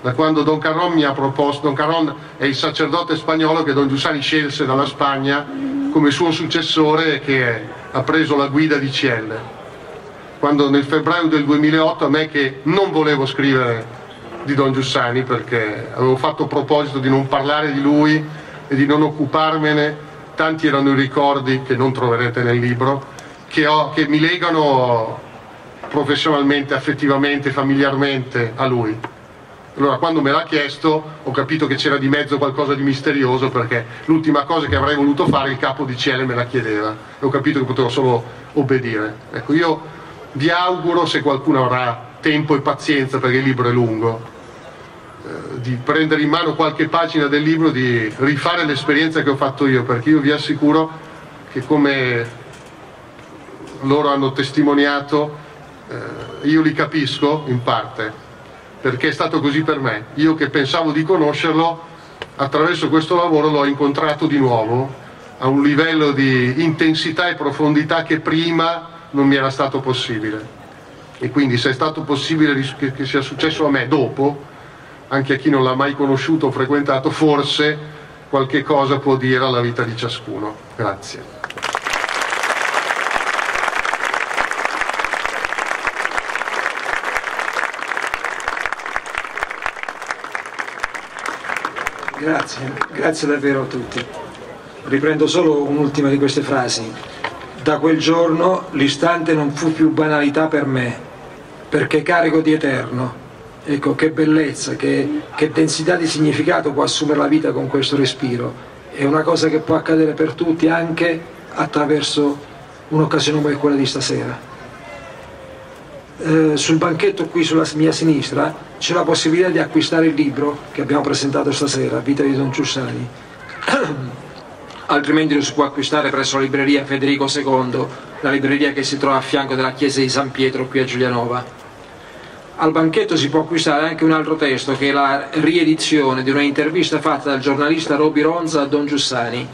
da quando Don Carron mi ha proposto, Don Carron è il sacerdote spagnolo che Don Giussani scelse dalla Spagna come suo successore che ha preso la guida di CL. Quando nel febbraio del 2008 a me che non volevo scrivere di Don Giussani perché avevo fatto proposito di non parlare di lui e di non occuparmene, tanti erano i ricordi che non troverete nel libro, che, ho, che mi legano professionalmente, affettivamente, familiarmente a lui. Allora quando me l'ha chiesto ho capito che c'era di mezzo qualcosa di misterioso perché l'ultima cosa che avrei voluto fare il capo di CL me la chiedeva e ho capito che potevo solo obbedire. Ecco, io vi auguro se qualcuno avrà tempo e pazienza perché il libro è lungo, eh, di prendere in mano qualche pagina del libro, di rifare l'esperienza che ho fatto io perché io vi assicuro che come loro hanno testimoniato eh, io li capisco in parte, perché è stato così per me. Io che pensavo di conoscerlo, attraverso questo lavoro l'ho incontrato di nuovo a un livello di intensità e profondità che prima non mi era stato possibile. E quindi se è stato possibile che sia successo a me dopo, anche a chi non l'ha mai conosciuto o frequentato, forse qualche cosa può dire alla vita di ciascuno. Grazie. Grazie, grazie davvero a tutti. Riprendo solo un'ultima di queste frasi. Da quel giorno l'istante non fu più banalità per me, perché carico di eterno. Ecco, che bellezza, che, che densità di significato può assumere la vita con questo respiro. È una cosa che può accadere per tutti anche attraverso un'occasione come quella di stasera. Eh, sul banchetto qui sulla mia sinistra c'è la possibilità di acquistare il libro che abbiamo presentato stasera, Vita di Don Giussani. *clears throat* Altrimenti lo si può acquistare presso la libreria Federico II, la libreria che si trova a fianco della chiesa di San Pietro qui a Giulianova. Al banchetto si può acquistare anche un altro testo che è la riedizione di una intervista fatta dal giornalista Roby Ronza a Don Giussani.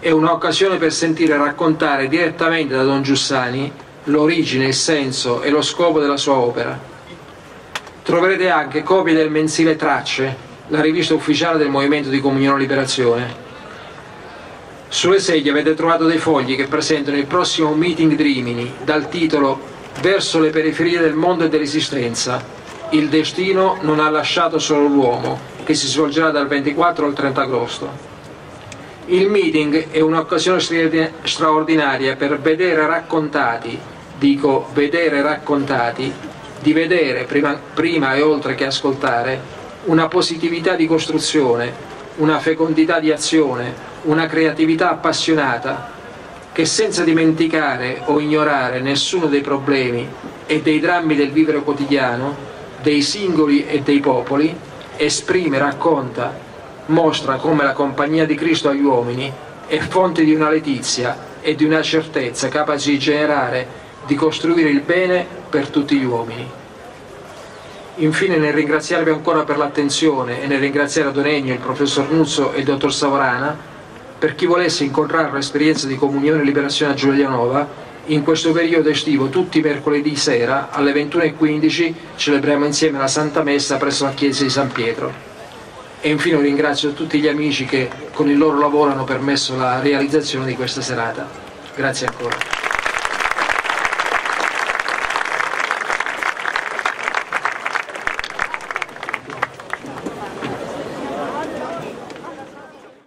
È un'occasione per sentire raccontare direttamente da Don Giussani l'origine, il senso e lo scopo della sua opera. Troverete anche copie del mensile Tracce, la rivista ufficiale del Movimento di Comunione Liberazione. Sulle sedie avete trovato dei fogli che presentano il prossimo meeting di Rimini dal titolo Verso le periferie del mondo e dell'esistenza. Il destino non ha lasciato solo l'uomo, che si svolgerà dal 24 al 30 agosto. Il meeting è un'occasione straordinaria per vedere raccontati dico vedere raccontati, di vedere prima, prima e oltre che ascoltare una positività di costruzione, una fecondità di azione, una creatività appassionata che senza dimenticare o ignorare nessuno dei problemi e dei drammi del vivere quotidiano, dei singoli e dei popoli, esprime, racconta, mostra come la compagnia di Cristo agli uomini è fonte di una letizia e di una certezza capace di generare di costruire il bene per tutti gli uomini. Infine nel ringraziarvi ancora per l'attenzione e nel ringraziare Don Ennio, il professor Nuzzo e il dottor Savorana, per chi volesse incontrare l'esperienza di comunione e liberazione a Giulianova, in questo periodo estivo tutti i mercoledì sera alle 21.15 celebriamo insieme la Santa Messa presso la chiesa di San Pietro. E infine ringrazio tutti gli amici che con il loro lavoro hanno permesso la realizzazione di questa serata. Grazie ancora.